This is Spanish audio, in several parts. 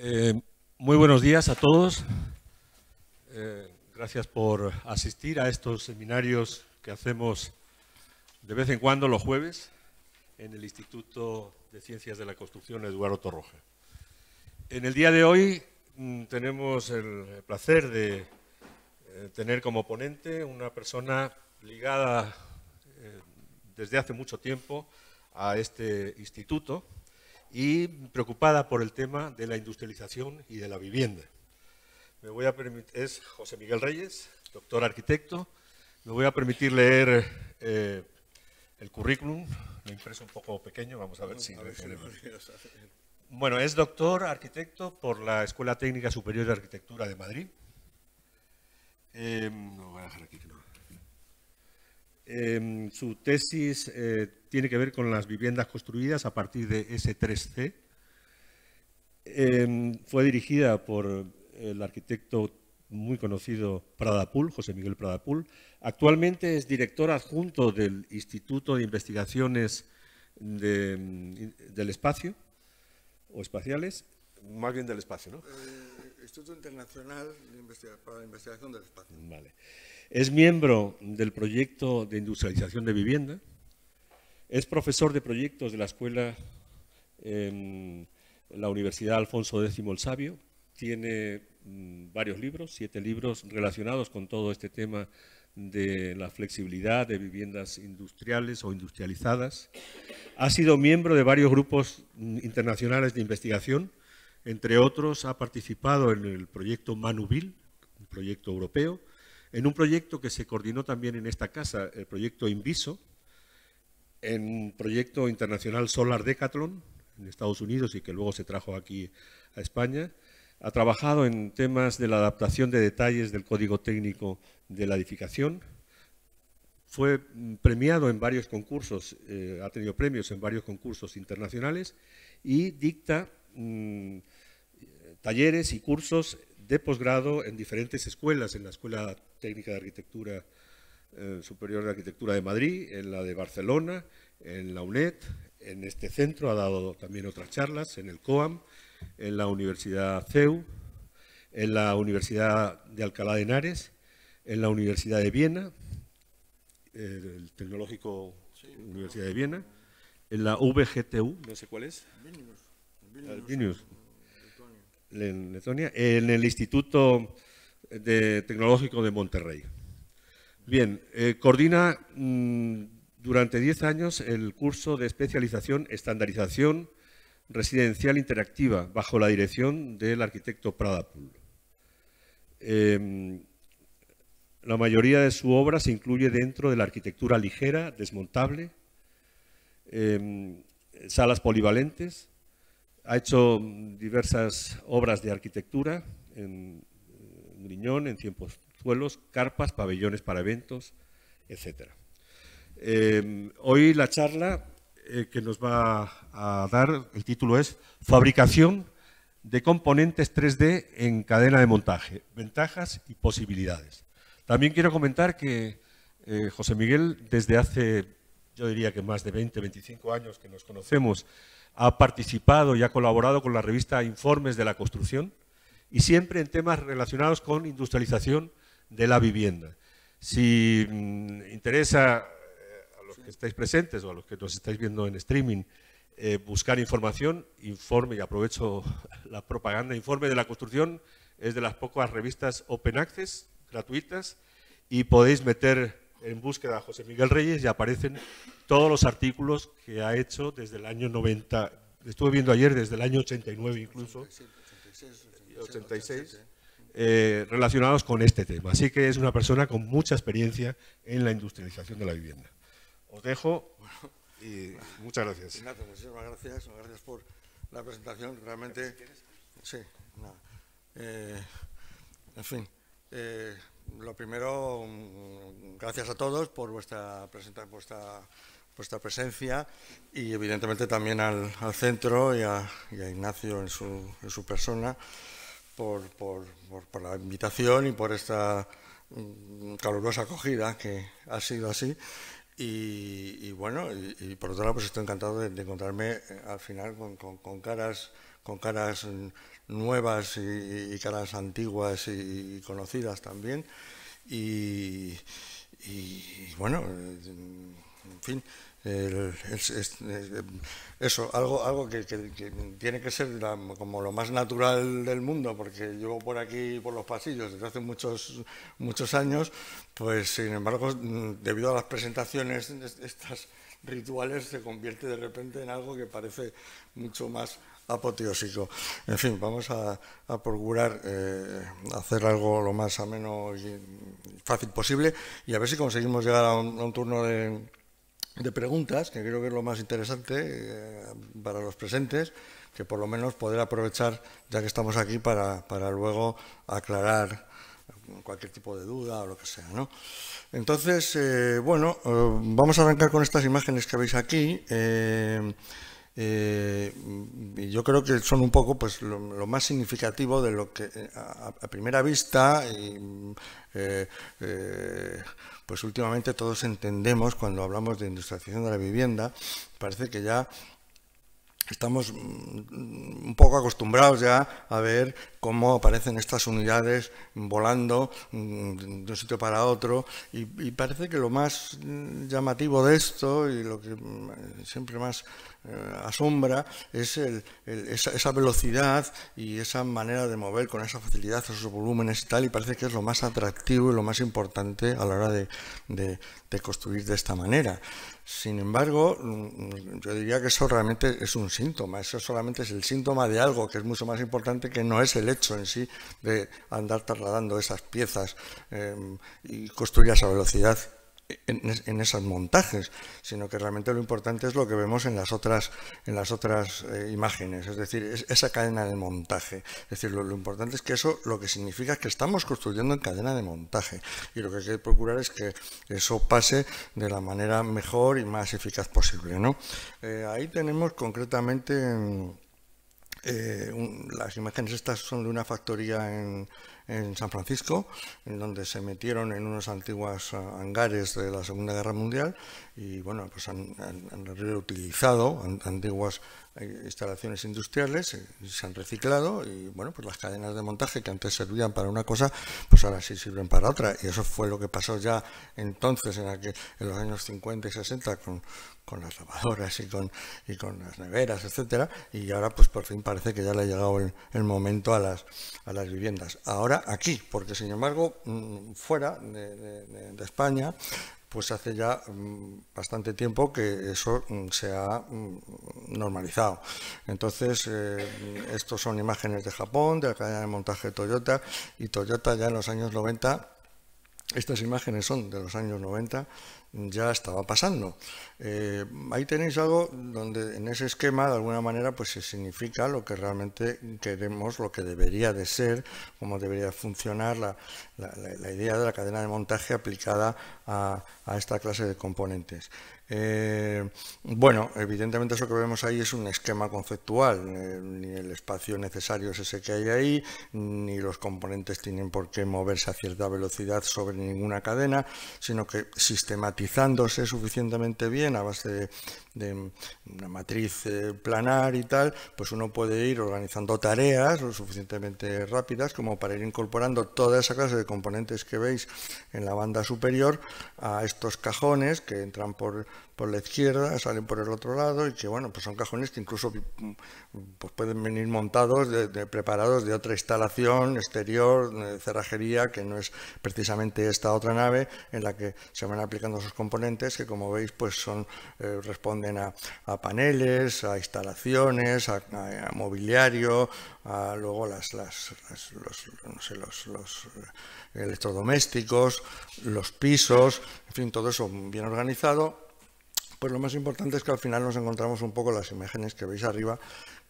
Eh, muy buenos días a todos. Eh, gracias por asistir a estos seminarios que hacemos de vez en cuando los jueves en el Instituto de Ciencias de la Construcción Eduardo Torroja. En el día de hoy mm, tenemos el placer de eh, tener como ponente una persona ligada desde hace mucho tiempo a este instituto y preocupada por el tema de la industrialización y de la vivienda. Me voy a es José Miguel Reyes, doctor arquitecto. Me voy a permitir leer eh, el currículum, lo impreso un poco pequeño, vamos a ver si... Bueno, es doctor arquitecto por la Escuela Técnica Superior de Arquitectura de Madrid. Eh, voy a dejar aquí, no. Em, su tesis eh, tiene que ver con las viviendas construidas a partir de S3C. Em, fue dirigida por el arquitecto muy conocido Pradapul, José Miguel Pradapul. Actualmente es director adjunto del Instituto de Investigaciones del Espacio, o Espaciales, más bien del Espacio, ¿no? Eh, Instituto Internacional para la Investigación del Espacio. Vale. Es miembro del proyecto de industrialización de vivienda. Es profesor de proyectos de la escuela en la Universidad Alfonso X el Sabio. Tiene mm, varios libros, siete libros relacionados con todo este tema de la flexibilidad de viviendas industriales o industrializadas. Ha sido miembro de varios grupos mm, internacionales de investigación. Entre otros, ha participado en el proyecto Manuville, un proyecto europeo, en un proyecto que se coordinó también en esta casa, el proyecto Inviso, en un proyecto internacional Solar Decathlon en Estados Unidos y que luego se trajo aquí a España. Ha trabajado en temas de la adaptación de detalles del código técnico de la edificación. Fue premiado en varios concursos, eh, ha tenido premios en varios concursos internacionales y dicta mm, talleres y cursos de posgrado en diferentes escuelas, en la Escuela Técnica de Arquitectura eh, Superior de Arquitectura de Madrid, en la de Barcelona, en la UNED, en este centro ha dado también otras charlas, en el COAM, en la Universidad CEU, en la Universidad de Alcalá de Henares, en la Universidad de Viena, eh, el Tecnológico Universidad de Viena, en la VGTU, no sé cuál es. Vilnius. En Letonia, en el Instituto de Tecnológico de Monterrey. Bien, eh, coordina mm, durante 10 años el curso de especialización Estandarización Residencial Interactiva bajo la dirección del arquitecto Pradapul. Em, la mayoría de su obra se incluye dentro de la arquitectura ligera, desmontable, em, salas polivalentes, ha hecho diversas obras de arquitectura en, Griñón, en Cienpozuelos, carpas, pabellones para eventos, etc. Eh, hoy la charla eh, que nos va a dar, el título es Fabricación de componentes 3D en cadena de montaje, ventajas y posibilidades. También quiero comentar que eh, José Miguel, desde hace, yo diría que más de 20, 25 años que nos conocemos, ha participado y ha colaborado con la revista Informes de la Construcción y siempre en temas relacionados con industrialización de la vivienda. Si mm, interesa eh, a los que estáis presentes o a los que nos estáis viendo en streaming eh, buscar información, informe, y aprovecho la propaganda, Informe de la Construcción es de las pocas revistas Open Access, gratuitas, y podéis meter en búsqueda a José Miguel Reyes y aparecen todos los artículos que ha hecho desde el año 90, estuve viendo ayer desde el año 89 incluso, 86, eh, relacionados con este tema. Así que es una persona con mucha experiencia en la industrialización de la vivienda. Os dejo y muchas gracias. Ignacio, muchísimas gracias. Gracias por la presentación. Realmente, sí, nada. Eh, en fin, eh, lo primero, gracias a todos por vuestra, vuestra vuestra presencia y evidentemente también al, centro y a, Ignacio en su, persona por, la invitación y por esta mm, calurosa acogida que ha sido así. Y, bueno, y, por otro lado, pues estoy encantado de, encontrarme eh, al final con, caras con caras nuevas y, caras antiguas y, conocidas también. Y, bueno, en fin, eso, algo, algo que, tiene que ser como lo más natural del mundo, porque llevo por aquí, por los pasillos, desde hace muchos, muchos años, pues sin embargo, debido a las presentaciones estas rituales, se convierte de repente en algo que parece mucho más apoteósico. En fin, vamos a, procurar eh, hacer algo lo más ameno y fácil posible y a ver si conseguimos llegar a un, turno de, preguntas, que creo que es lo más interesante eh, para los presentes, que por lo menos poder aprovechar, ya que estamos aquí, para, luego aclarar cualquier tipo de duda o lo que sea. ¿no? Entonces, eh, bueno, vamos a arrancar con estas imágenes que veis aquí. Eh, y yo creo que son un poco pues, lo, más significativo de lo que eh, a, primera vista eh, pues últimamente todos entendemos cuando hablamos de industrialización de la vivienda, parece que ya estamos mm, un poco acostumbrados ya a ver cómo aparecen estas unidades volando mm, de un sitio para otro y, parece que lo más mm, llamativo de esto y lo que siempre más eh, asombra es esa, velocidad y esa manera de mover con esa facilidad esos volúmenes y tal, y parece que es lo más atractivo y lo más importante a la hora de, construir de esta manera. Sin embargo, mm, yo diría que eso realmente es un síntoma, eso solamente es el síntoma de algo que es mucho más importante que no es el hecho en sí de andar trasladando esas piezas eh, y construir a velocidad en, esos montajes, sino que realmente lo importante es lo que vemos en las otras, en las otras eh, imágenes, es decir, esa cadena de montaje. Es decir, lo, importante es que eso lo que significa es que estamos construyendo en cadena de montaje y lo que hay que procurar es que eso pase de la manera mejor y más eficaz posible. ¿no? Eh, ahí tenemos concretamente... Eh, las imágenes estas son de una factoría en, en San Francisco, en donde se metieron en unos antiguos ah, hangares de la Segunda Guerra Mundial y bueno, pues han, reutilizado antiguas eh, instalaciones industriales, eh, se han reciclado y bueno, pues las cadenas de montaje que antes servían para una cosa, pues ahora sí sirven para otra. Y eso fue lo que pasó ya entonces, en, los años 50 y 60, con, las lavadoras y con, las neveras, etcétera, y ahora pues por fin parece que ya le ha llegado el, momento a las, a las viviendas. Ahora aquí, porque sin embargo mm, fuera de, España pues hace ya mm, bastante tiempo que eso mm, se ha normalizado. Entonces, eh, estos son imágenes de Japón, de la cadena de montaje Toyota, y Toyota ya en los años 90, estas imágenes son de los años 90, ya estaba pasando. Eh, ahí tenéis algo donde en ese esquema de alguna manera pues se significa lo que realmente queremos, lo que debería de ser, cómo debería funcionar la, idea de la cadena de montaje aplicada a esta clase de componentes. Eh, bueno, evidentemente eso que vemos ahí es un esquema conceptual, eh, ni el espacio necesario es ese que hay ahí, ni los componentes tienen por qué moverse a cierta velocidad sobre ninguna cadena, sino que sistematizándose suficientemente bien a base de, una matriz eh, planar y tal, pues uno puede ir organizando tareas lo suficientemente rápidas como para ir incorporando toda esa clase de componentes que veis en la banda superior a estos cajones que entran por, por la izquierda, salen por el otro lado y que bueno, pues son cajones que incluso pues pueden venir montados, de, preparados de otra instalación exterior, de cerrajería, que no es precisamente esta otra nave en la que se van aplicando esos componentes que como veis pues son eh, responden a, paneles, a instalaciones, a, mobiliario, a luego las, los, los, electrodomésticos, los pisos, en fin, todo eso bien organizado. Pues lo más importante es que al final nos encontramos un poco las imágenes que veis arriba,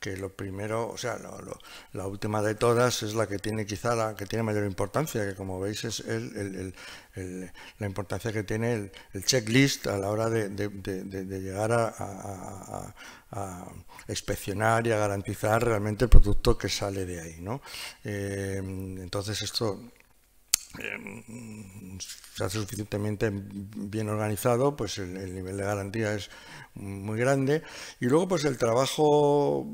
que lo primero, o sea, la última de todas es la que tiene quizá la que tiene mayor importancia, que como veis es la importancia que tiene el, checklist a la hora de, llegar a, inspeccionar y a garantizar realmente el producto que sale de ahí. ¿no? Eh, entonces esto se hace suficientemente bien organizado, pues el, nivel de garantía es muy grande. Y luego, pues el trabajo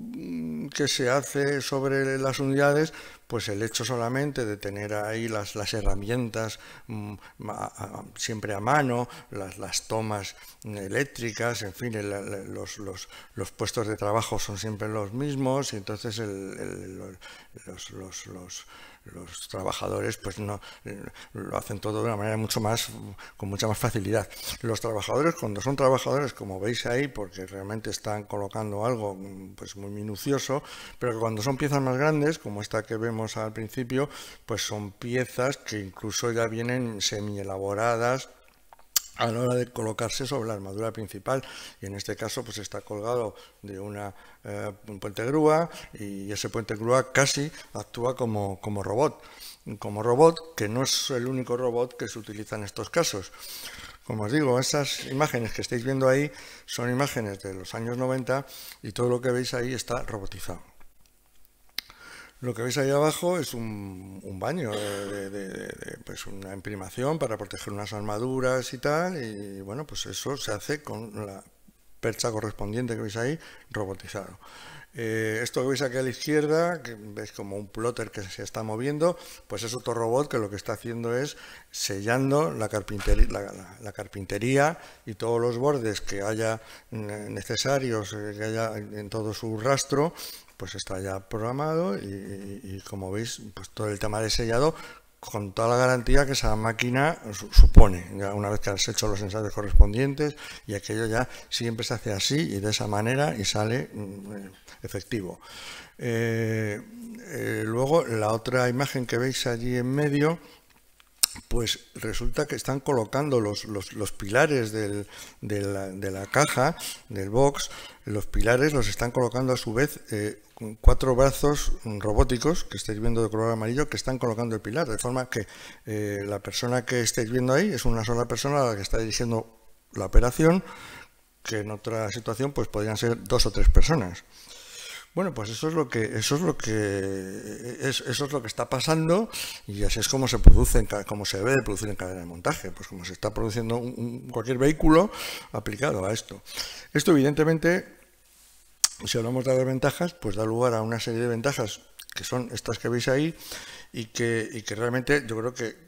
que se hace sobre las unidades, pues el hecho solamente de tener ahí las, las herramientas mm, siempre a mano, las, las, tomas eléctricas, en fin, los, los, los, puestos de trabajo son siempre los mismos y entonces los, los los trabajadores pues no lo hacen todo de una manera mucho más con mucha más facilidad. Los trabajadores cuando son trabajadores como veis ahí porque realmente están colocando algo pues muy minucioso pero cuando son piezas más grandes como esta que vemos al principio pues son piezas que incluso ya vienen semi elaboradas a la hora de colocarse sobre la armadura principal y en este caso pues está colgado de una eh, un puente grúa y ese puente grúa casi actúa como, como robot como robot que no es el único robot que se utiliza en estos casos como os digo, esas imágenes que estáis viendo ahí son imágenes de los años 90 y todo lo que veis ahí está robotizado. Lo que veis ahí abajo es un, baño, de, pues una imprimación para proteger unas armaduras y tal, y bueno, pues eso se hace con la percha correspondiente que veis ahí, robotizado. Eh, esto que veis aquí a la izquierda, que veis como un plotter que se está moviendo, pues es otro robot que lo que está haciendo es sellando la carpintería, y todos los bordes que haya necesarios, eh, que haya en todo su rastro, pues está ya programado y, como veis, pues todo el tema de sellado con toda la garantía que esa máquina supone, ya una vez que has hecho los ensayos correspondientes y aquello ya siempre se hace así y de esa manera y sale mm, efectivo. Eh, eh, luego la otra imagen que veis allí en medio pues resulta que están colocando los, los, pilares de, la, caja, del box, los pilares los están colocando a su vez eh, cuatro brazos robóticos que estáis viendo de color amarillo que están colocando el pilar, de forma que eh, la persona que estáis viendo ahí es una sola persona a la que está dirigiendo la operación, que en otra situación pues podrían ser dos o tres personas. Bueno, pues eso es lo que eso es lo que eso es lo que está pasando y así es como se produce, como se debe de producir en cadena de montaje, pues como se está produciendo cualquier vehículo aplicado a esto. Esto evidentemente, si hablamos de ventajas, pues da lugar a una serie de ventajas que son estas que veis ahí y que, y que realmente yo creo que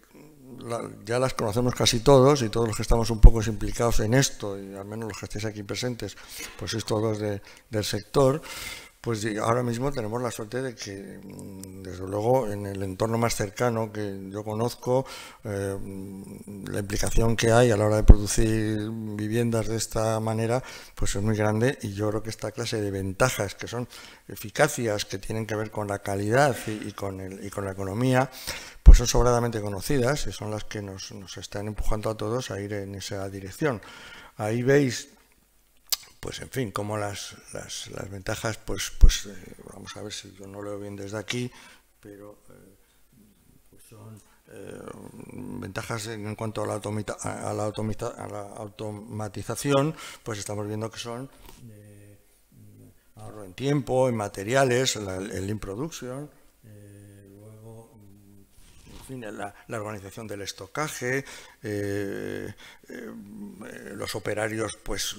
ya las conocemos casi todos y todos los que estamos un poco implicados en esto, y al menos los que estéis aquí presentes, pues sois todos del sector, pues ahora mismo tenemos la suerte de que, mm, desde luego, en el entorno más cercano que yo conozco, eh, la implicación que hay a la hora de producir viviendas de esta manera, pues es muy grande y yo creo que esta clase de ventajas que son eficacias, que tienen que ver con la calidad y, con, el, y con la economía, pues son sobradamente conocidas y son las que nos, nos están empujando a todos a ir en esa dirección. Ahí veis pues en fin, como las, las, ventajas, pues, pues eh, vamos a ver si yo no lo veo bien desde aquí, pero eh, pues son eh, ventajas en cuanto a la, a, la a la, automatización, pues estamos viendo que son ahorro en tiempo, en materiales, el Lean Production, la, organización del estocaje, eh, eh, los operarios, pues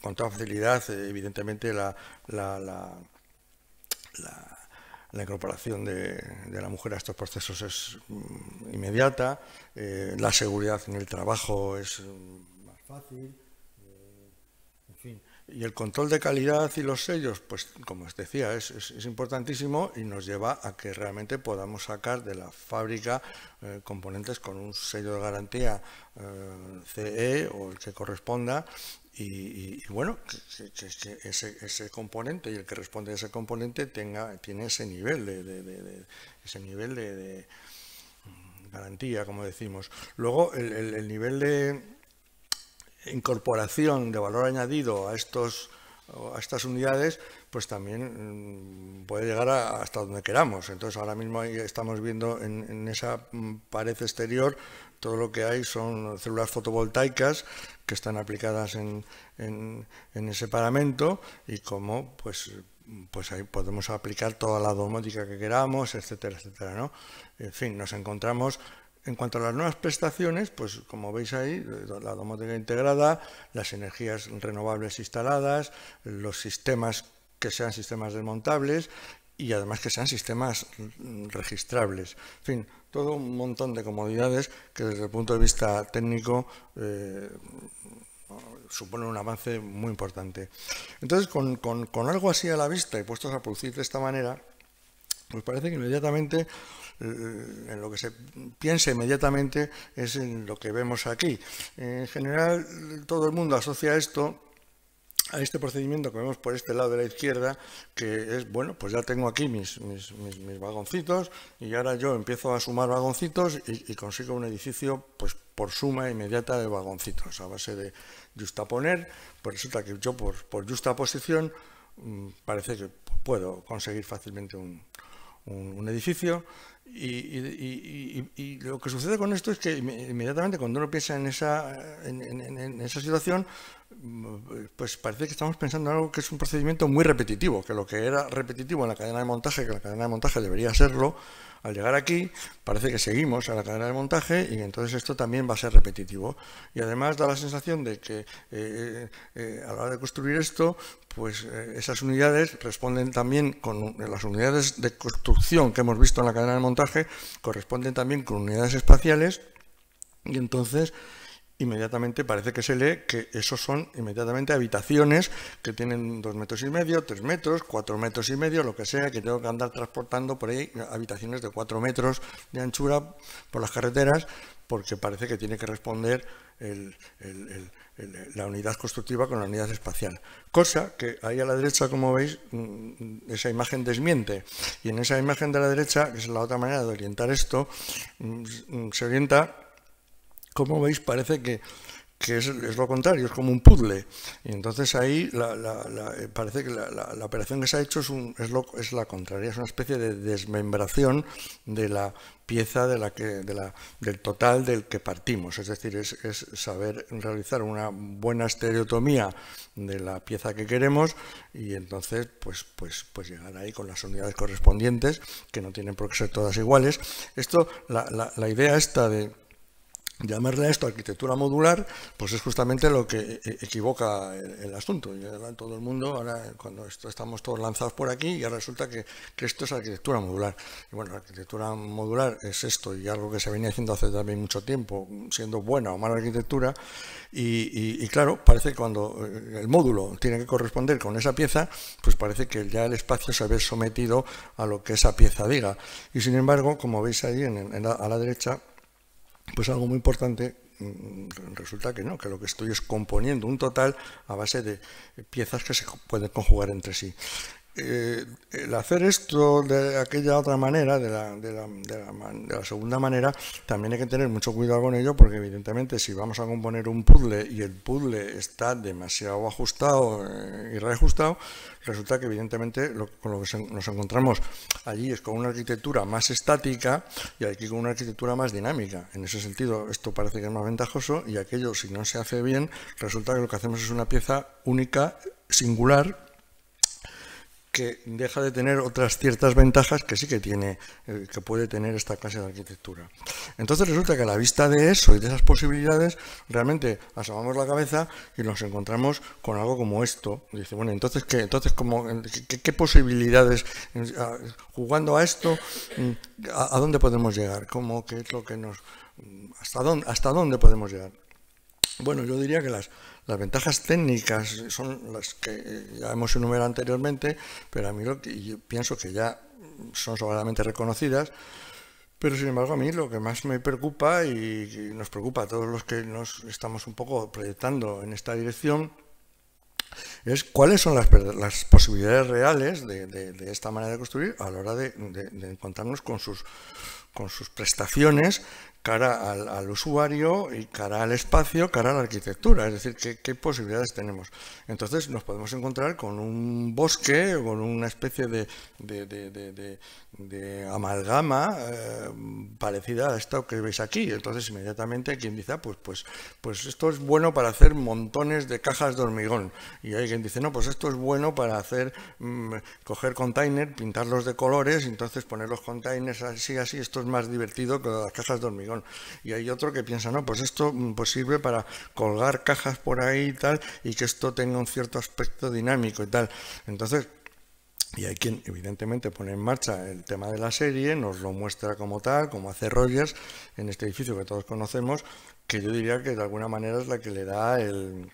con toda facilidad, evidentemente la, la, incorporación de, la mujer a estos procesos es mm, inmediata, eh, la seguridad en el trabajo es mm, más fácil. Y el control de calidad y los sellos, pues como os decía, es, importantísimo y nos lleva a que realmente podamos sacar de la fábrica eh, componentes con un sello de garantía eh, CE o el que corresponda y, bueno, que, ese, componente y el que responde a ese componente tenga, tiene ese nivel de, ese nivel de, garantía, como decimos. Luego, el nivel de incorporación de valor añadido a, estos, a estas unidades, pues también mm, puede llegar hasta donde queramos. Entonces ahora mismo estamos viendo en, esa mm, pared exterior todo lo que hay son células fotovoltaicas que están aplicadas en, en, ese paramento y como pues pues ahí podemos aplicar toda la domótica que queramos, etcétera, etcétera, ¿no? En fin, nos encontramos En cuanto a las nuevas prestaciones, pues como veis ahí, la domótica integrada, las energías renovables instaladas, los sistemas que sean sistemas desmontables y además que sean sistemas registrables. En fin, todo un montón de comodidades que desde el punto de vista técnico eh, suponen un avance muy importante. Entonces, con, con algo así a la vista y puestos a producir de esta manera, pues parece que inmediatamente en lo que se piensa inmediatamente es en lo que vemos aquí. En general, todo el mundo asocia esto a este procedimiento que vemos por este lado de la izquierda, que es, bueno, pues ya tengo aquí mis, mis, vagoncitos y ahora yo empiezo a sumar vagoncitos y, consigo un edificio pues por suma inmediata de vagoncitos, a base de justaponer, pues resulta que yo por, por justaposición mm, parece que puedo conseguir fácilmente un, un, edificio y, lo que sucede con esto es que inmediatamente cuando uno piensa en esa, en, esa situación, pues parece que estamos pensando en algo que es un procedimiento muy repetitivo, que lo que era repetitivo en la cadena de montaje, que la cadena de montaje debería serlo, al llegar aquí parece que seguimos a la cadena de montaje y entonces esto también va a ser repetitivo. Y además da la sensación de que eh, eh, a la hora de construir esto, pues eh, esas unidades responden también con las unidades de construcción que hemos visto en la cadena de montaje, corresponden también con unidades espaciales y entonces inmediatamente parece que se lee que esos son inmediatamente habitaciones que tienen dos metros y medio, tres metros, cuatro metros y medio, lo que sea, que tengo que andar transportando por ahí habitaciones de cuatro metros de anchura por las carreteras, porque parece que tiene que responder la unidad constructiva con la unidad espacial. Cosa que ahí a la derecha, como veis, mm, esa imagen desmiente. Y en esa imagen de la derecha, que es la otra manera de orientar esto, mm, se orienta como veis, parece que, es, lo contrario, es como un puzzle. Y entonces ahí eh, parece que la, operación que se ha hecho es, es, la contraria, es una especie de desmembración de la pieza de la que, de la, del total del que partimos. Es decir, es, es, saber realizar una buena estereotomía de la pieza que queremos y entonces pues, pues, pues llegar ahí con las unidades correspondientes, que no tienen por qué ser todas iguales. Esto, la, la idea esta de Llamarle a esto arquitectura modular, pues es justamente lo que e-, e-, equivoca el, asunto. Y ahora todo el mundo, ahora cuando estamos todos lanzados por aquí, ya resulta que, esto es arquitectura modular. Y bueno, la arquitectura modular es esto y algo que se venía haciendo hace también mucho tiempo, siendo buena o mala arquitectura. Y, claro, parece que cuando eh, el módulo tiene que corresponder con esa pieza, pues parece que ya el espacio se ve sometido a lo que esa pieza diga. Y sin embargo, como veis ahí a la derecha, pues algo muy importante mm, resulta que no, que lo que estoy es componiendo un total a base de piezas que se pueden conjugar entre sí. Eh, el hacer esto de aquella otra manera, de la, de, la, de la, segunda manera, también hay que tener mucho cuidado con ello, porque evidentemente si vamos a componer un puzzle y el puzzle está demasiado ajustado eh, y reajustado, resulta que evidentemente con lo que nos encontramos allí es con una arquitectura más estática y aquí con una arquitectura más dinámica. En ese sentido, esto parece que es más ventajoso y aquello, si no se hace bien, resulta que lo que hacemos es una pieza única, singular, que deja de tener otras ciertas ventajas que sí que tiene, eh, que puede tener esta clase de arquitectura. Entonces resulta que a la vista de eso y de esas posibilidades, realmente asomamos la cabeza y nos encontramos con algo como esto. Dice, bueno, entonces qué, entonces cómo, qué, posibilidades jugando a esto, mm, a, dónde podemos llegar, cómo qué es lo que nos, hasta dónde, hasta dónde podemos llegar. Bueno, yo diría que las, las ventajas técnicas son las que ya hemos enumerado anteriormente, pero a mí lo que yo pienso que ya son sobradamente reconocidas. Pero sin embargo, a mí lo que más me preocupa y nos preocupa a todos los que nos estamos un poco proyectando en esta dirección es cuáles son las, las posibilidades reales de, esta manera de construir a la hora de, de encontrarnos con sus, con sus prestaciones cara al, usuario y cara al espacio, cara a la arquitectura, es decir, qué, posibilidades tenemos. Entonces nos podemos encontrar con un bosque, con una especie de, amalgama, eh, parecida a esto que veis aquí. Entonces inmediatamente quien dice, ah, pues, pues, pues esto es bueno para hacer montones de cajas de hormigón. Y hay quien dice, no, pues esto es bueno para hacer, mm, coger containers, pintarlos de colores, entonces poner los containers así, así, esto es más divertido que las cajas de hormigón. Y hay otro que piensa, no, pues esto mm, pues sirve para colgar cajas por ahí y tal, y que esto tenga un cierto aspecto dinámico y tal. Entonces, y hay quien evidentemente pone en marcha el tema de la serie, nos lo muestra como tal, como hace Rogers en este edificio que todos conocemos, que yo diría que de alguna manera es la que le da el,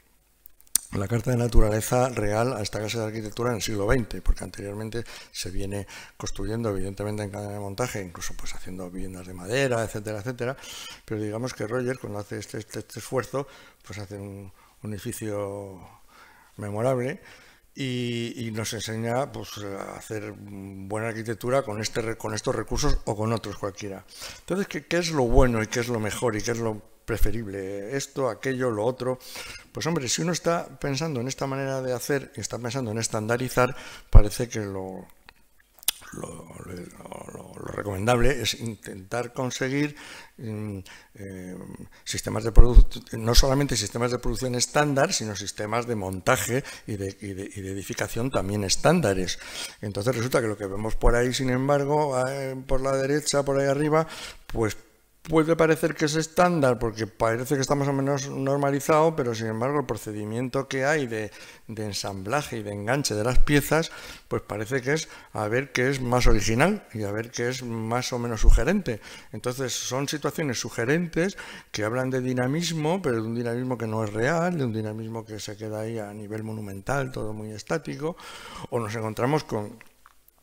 la carta de naturaleza real a esta casa de arquitectura en el siglo XX, porque anteriormente se viene construyendo evidentemente en cadena de montaje, incluso pues haciendo viviendas de madera, etcétera, etcétera, pero digamos que Rogers cuando hace este, este, este esfuerzo, pues hace un, edificio memorable y, nos enseña pues, a hacer buena arquitectura con, este, con estos recursos o con otros cualquiera. Entonces, ¿qué, ¿qué, es lo bueno y qué es lo mejor y qué es lo preferible? Esto, aquello, lo otro. Pues hombre, si uno está pensando en esta manera de hacer y está pensando en estandarizar, parece que lo, lo, recomendable es intentar conseguir mm, eh, sistemas de no solamente sistemas de producción estándar, sino sistemas de montaje y de, edificación también estándares. Entonces resulta que lo que vemos por ahí, sin embargo, eh, por la derecha, por ahí arriba, pues puede parecer que es estándar porque parece que está más o menos normalizado, pero sin embargo el procedimiento que hay de, ensamblaje y de enganche de las piezas, pues parece que es a ver qué es más original y a ver qué es más o menos sugerente. Entonces son situaciones sugerentes que hablan de dinamismo, pero de un dinamismo que no es real, de un dinamismo que se queda ahí a nivel monumental, todo muy estático, o nos encontramos con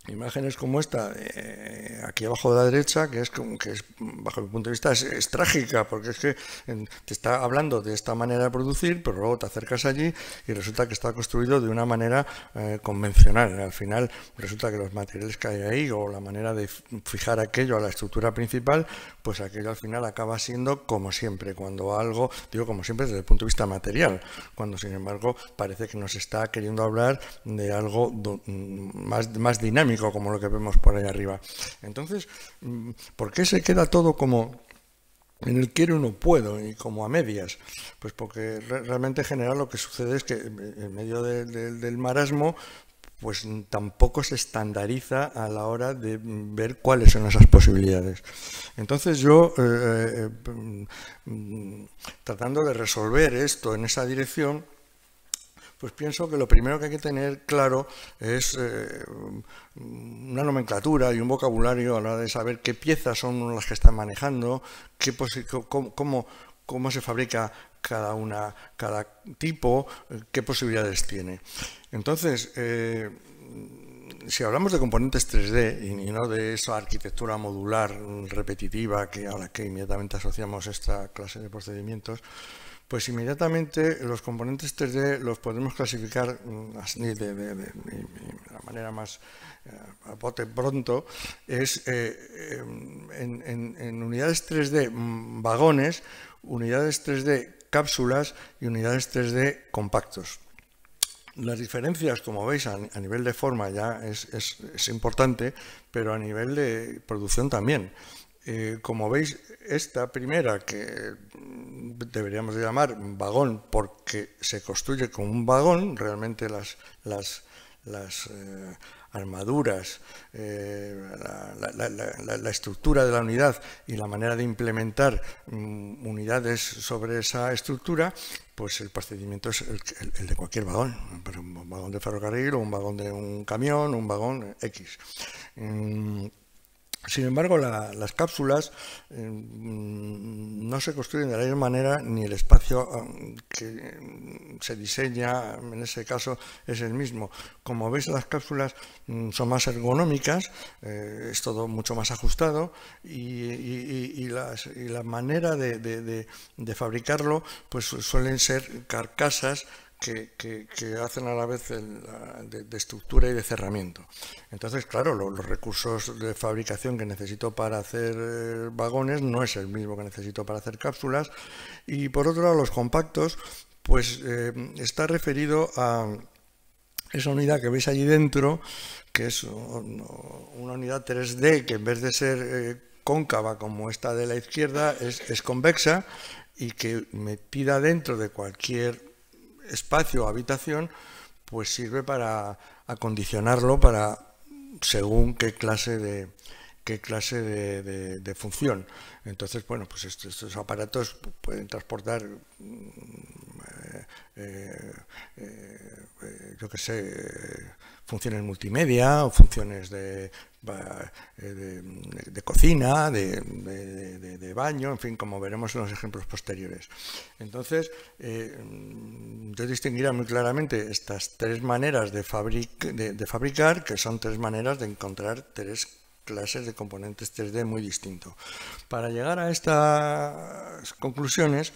imágenes como esta, eh, aquí abajo de la derecha, que es, que es bajo mi punto de vista, es, trágica, porque es que te está hablando de esta manera de producir, pero luego te acercas allí y resulta que está construido de una manera eh, convencional. Al final resulta que los materiales que hay ahí o la manera de fijar aquello a la estructura principal, pues aquello al final acaba siendo como siempre, cuando algo, digo como siempre desde el punto de vista material, cuando sin embargo parece que nos está queriendo hablar de algo más, más dinámico como lo que vemos por ahí arriba. Entonces, mm, ¿por qué se queda todo como en el quiero no puedo y como a medias? Pues porque realmente en general lo que sucede es que en medio del marasmo pues tampoco se estandariza a la hora de ver cuáles son esas posibilidades. Entonces yo, eh, eh, mm, tratando de resolver esto en esa dirección, pues pienso que lo primero que hay que tener claro es eh, una nomenclatura y un vocabulario a la hora de saber qué piezas son las que están manejando, qué cómo, cómo, se fabrica cada una, cada tipo, qué posibilidades tiene. Entonces, eh, si hablamos de componentes 3D y, no de esa arquitectura modular repetitiva que a la que inmediatamente asociamos esta clase de procedimientos, pues inmediatamente los componentes 3D los podemos clasificar mm, de, la manera más eh, a bote pronto, es eh, en, unidades 3D mm, vagones, unidades 3D cápsulas y unidades 3D compactos. Las diferencias, como veis, a, nivel de forma ya es importante, pero a nivel de producción también. Eh, como veis, esta primera, que deberíamos llamar vagón porque se construye como un vagón, realmente las, las, las eh, armaduras, eh, la, estructura de la unidad y la manera de implementar mm, unidades sobre esa estructura, pues el procedimiento es el, de cualquier vagón, un vagón de ferrocarril un vagón de un camión, un vagón X. Mm, sin embargo, las cápsulas eh, no se construyen de la misma manera ni el espacio um, que se diseña en ese caso es el mismo. Como veis, las cápsulas mm, son más ergonómicas, eh, es todo mucho más ajustado y, la manera de, fabricarlo pues suelen ser carcasas que, hacen a la vez de, estructura y de cerramiento. Entonces, claro, los recursos de fabricación que necesito para hacer eh, vagones no es el mismo que necesito para hacer cápsulas. Y por otro lado, los compactos, pues eh, está referido a esa unidad que veis allí dentro, que es una unidad 3D que en vez de ser... Eh, cóncava como esta de la izquierda es, convexa y que metida dentro de cualquier espacio o habitación, pues sirve para acondicionarlo para según qué clase de, qué clase de, función. Entonces, bueno, pues estos, aparatos pueden transportar, yo qué sé, funciones multimedia o funciones de, de, cocina, de, baño, en fin, como veremos en los ejemplos posteriores. Entonces, yo distinguiría muy claramente estas tres maneras de, de, fabricar, que son tres maneras de encontrar tres clases de componentes 3D muy distintos. Para llegar a estas conclusiones,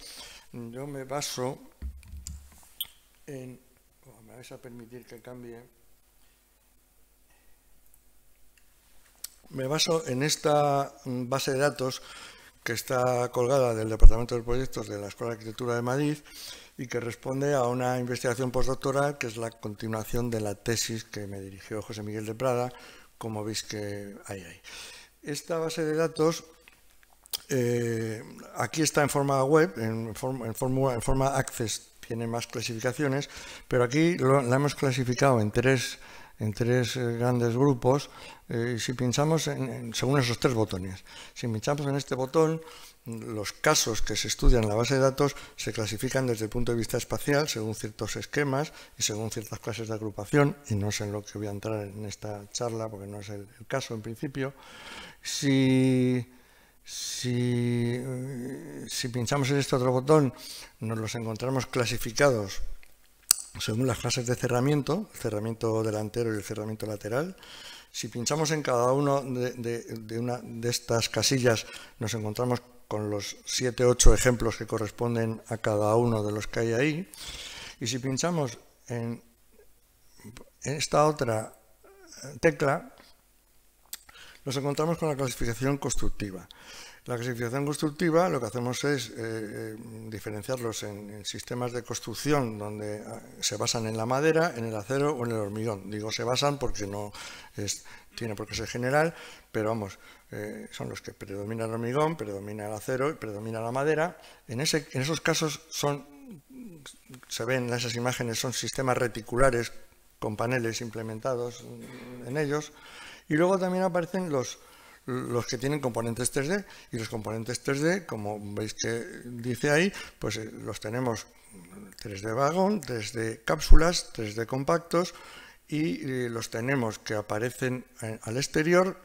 yo me baso Oh, me vais a permitir que cambie... Me baso en esta base de datos que está colgada del Departamento de Proyectos de la Escuela de Arquitectura de Madrid y que responde a una investigación postdoctoral que es la continuación de la tesis que me dirigió José Miguel de Prada como veis que hay ahí. Esta base de datos eh, aquí está en forma web, en forma, en, forma, Access tiene más clasificaciones, pero aquí la hemos clasificado en tres, en tres eh, grandes grupos. Eh, si pinchamos en, según esos tres botones, si pinchamos en este botón, los casos que se estudian en la base de datos se clasifican desde el punto de vista espacial según ciertos esquemas y según ciertas clases de agrupación, y no sé en lo que voy a entrar en esta charla porque no es el, caso en principio. Si, si, pinchamos en este otro botón, nos los encontramos clasificados según las clases de cerramiento, el cerramiento delantero y el cerramiento lateral. Si pinchamos en cada uno de, una de estas casillas, nos encontramos con los 7 8 ejemplos que corresponden a cada uno de los que hay ahí. Y si pinchamos en, esta otra tecla, nos encontramos con la clasificación constructiva. La clasificación constructiva lo que hacemos es eh, eh, diferenciarlos en, sistemas de construcción donde ah, se basan en la madera, en el acero o en el hormigón. Digo se basan porque no tiene por qué ser general, pero vamos, eh, son los que predomina el hormigón, predomina el acero y predomina la madera. En, en esos casos son, se ven en esas imágenes, son sistemas reticulares con paneles implementados en ellos. Y luego también aparecen los, los que tienen componentes 3D y los componentes 3D, como veis que dice ahí, pues eh, los tenemos 3D vagón, 3D cápsulas, 3D compactos y eh, los tenemos que aparecen al exterior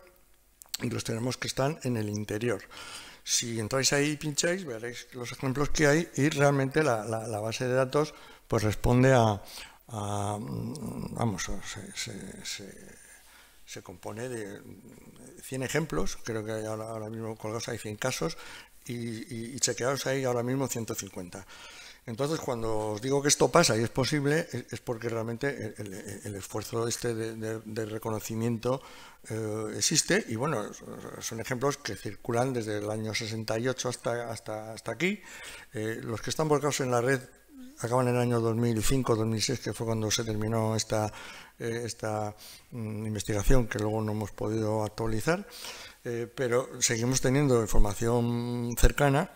y los tenemos que están en el interior. Si entráis ahí y pincháis, veréis los ejemplos que hay y realmente la, base de datos pues responde a, vamos, se, compone de 100 ejemplos, creo que ahora, mismo colgados hay 100 casos y, chequeados ahí ahora mismo 150. Entonces, cuando os digo que esto pasa y es posible, es porque realmente el, esfuerzo este de, reconocimiento eh, existe y bueno, son ejemplos que circulan desde el año 68 hasta, hasta, hasta aquí. Eh, los que están volcados en la red acaban en el año 2005-2006, que fue cuando se terminó esta, eh, esta mm, investigación que luego no hemos podido actualizar, pero seguimos teniendo información cercana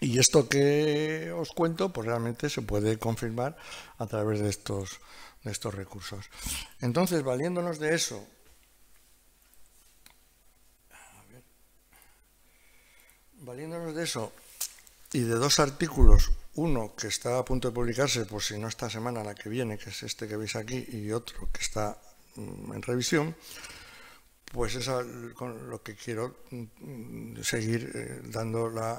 y esto que os cuento, pues realmente se puede confirmar a través de estos, de estos recursos. Entonces, valiéndonos de eso, valiéndonos de eso y de dos artículos, uno que está a punto de publicarse, por si no esta semana, la que viene, que es este que veis aquí, y otro que está mm, en revisión, pues es con lo que quiero mm, seguir eh, dando la,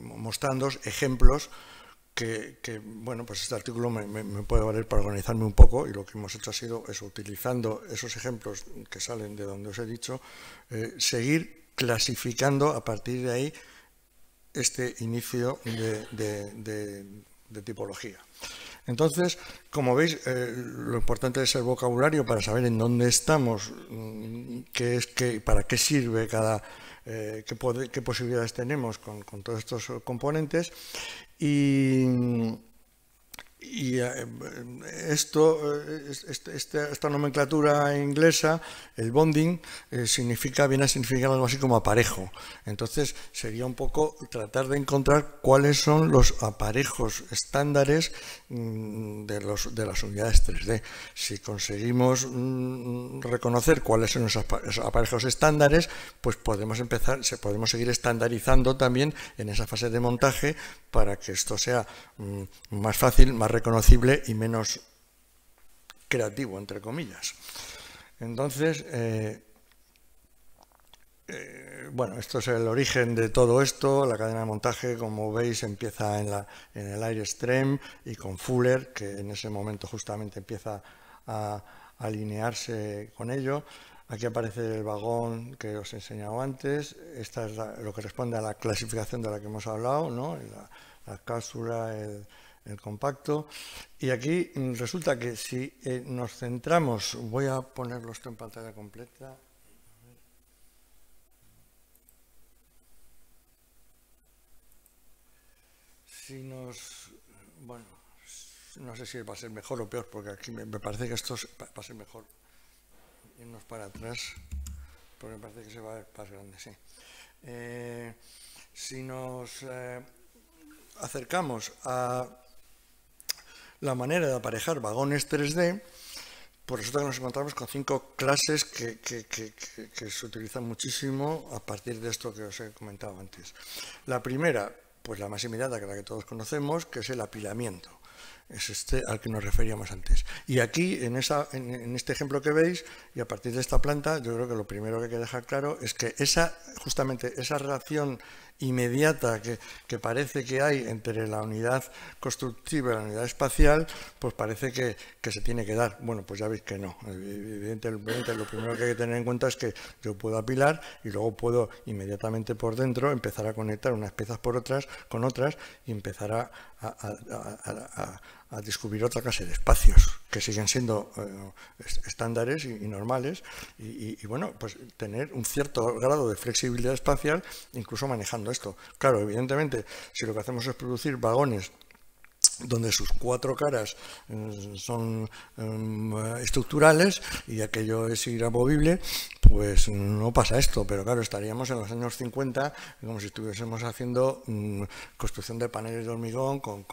mostrando ejemplos que, bueno, pues este artículo me, puede valer para organizarme un poco y lo que hemos hecho ha sido eso, utilizando esos ejemplos que salen de donde os he dicho, eh, seguir clasificando a partir de ahí este inicio de tipología. Entonces, como veis, eh, lo importante es el vocabulario para saber en dónde estamos, mm, qué es, qué, para qué sirve cada, eh, qué, posibilidades tenemos con, todos estos componentes y, y eh, esto, eh, este, este, esta nomenclatura inglesa, el bonding, eh, significa, viene a significar algo así como aparejo. Entonces sería un poco tratar de encontrar cuáles son los aparejos estándares mm, de, los, de las unidades 3D. Si conseguimos mm, reconocer cuáles son esos aparejos estándares, pues podemos empezar, se podemos seguir estandarizando también en esa fase de montaje para que esto sea mm, más fácil, más reconocible y menos creativo, entre comillas. Entonces, eh, eh, bueno, esto es el origen de todo esto. La cadena de montaje, como veis, empieza en, la, en el Airstream y con Fuller, que en ese momento justamente empieza a, alinearse con ello. Aquí aparece el vagón que os he enseñado antes. Esta es lo que responde a la clasificación de la que hemos hablado, ¿no? la, la cápsula, el, el compacto. Y aquí mm, resulta que si eh, nos centramos, voy a ponerlo esto en pantalla completa. Si nos, bueno, no sé si va a ser mejor o peor, porque aquí me, parece que esto va a ser mejor irnos para atrás, porque me parece que se va a ver más grande, sí. Eh, si nos eh, acercamos a la manera de aparejar vagones 3D, por eso nos encontramos con cinco clases que, se utilizan muchísimo a partir de esto que os he comentado antes. La primera, pues la más inmediata que la que todos conocemos, que es el apilamiento. Es este al que nos referíamos antes. Y aquí, en, esa, en, este ejemplo que veis, y a partir de esta planta, yo creo que lo primero que hay que dejar claro es que esa, justamente esa relación inmediata que, parece que hay entre la unidad constructiva y la unidad espacial, pues parece que, se tiene que dar. Bueno, pues ya veis que no. Evidentemente, lo primero que hay que tener en cuenta es que yo puedo apilar y luego puedo inmediatamente por dentro empezar a conectar unas piezas por otras con otras y empezar a descubrir otra clase de espacios que siguen siendo eh, estándares y, normales y, bueno, pues tener un cierto grado de flexibilidad espacial incluso manejando esto. Claro, evidentemente, si lo que hacemos es producir vagones donde sus cuatro caras eh, son em, estructurales y aquello es inamovible, pues no pasa esto, pero claro, estaríamos en los años 50 como si estuviésemos haciendo mm, construcción de paneles de hormigón con,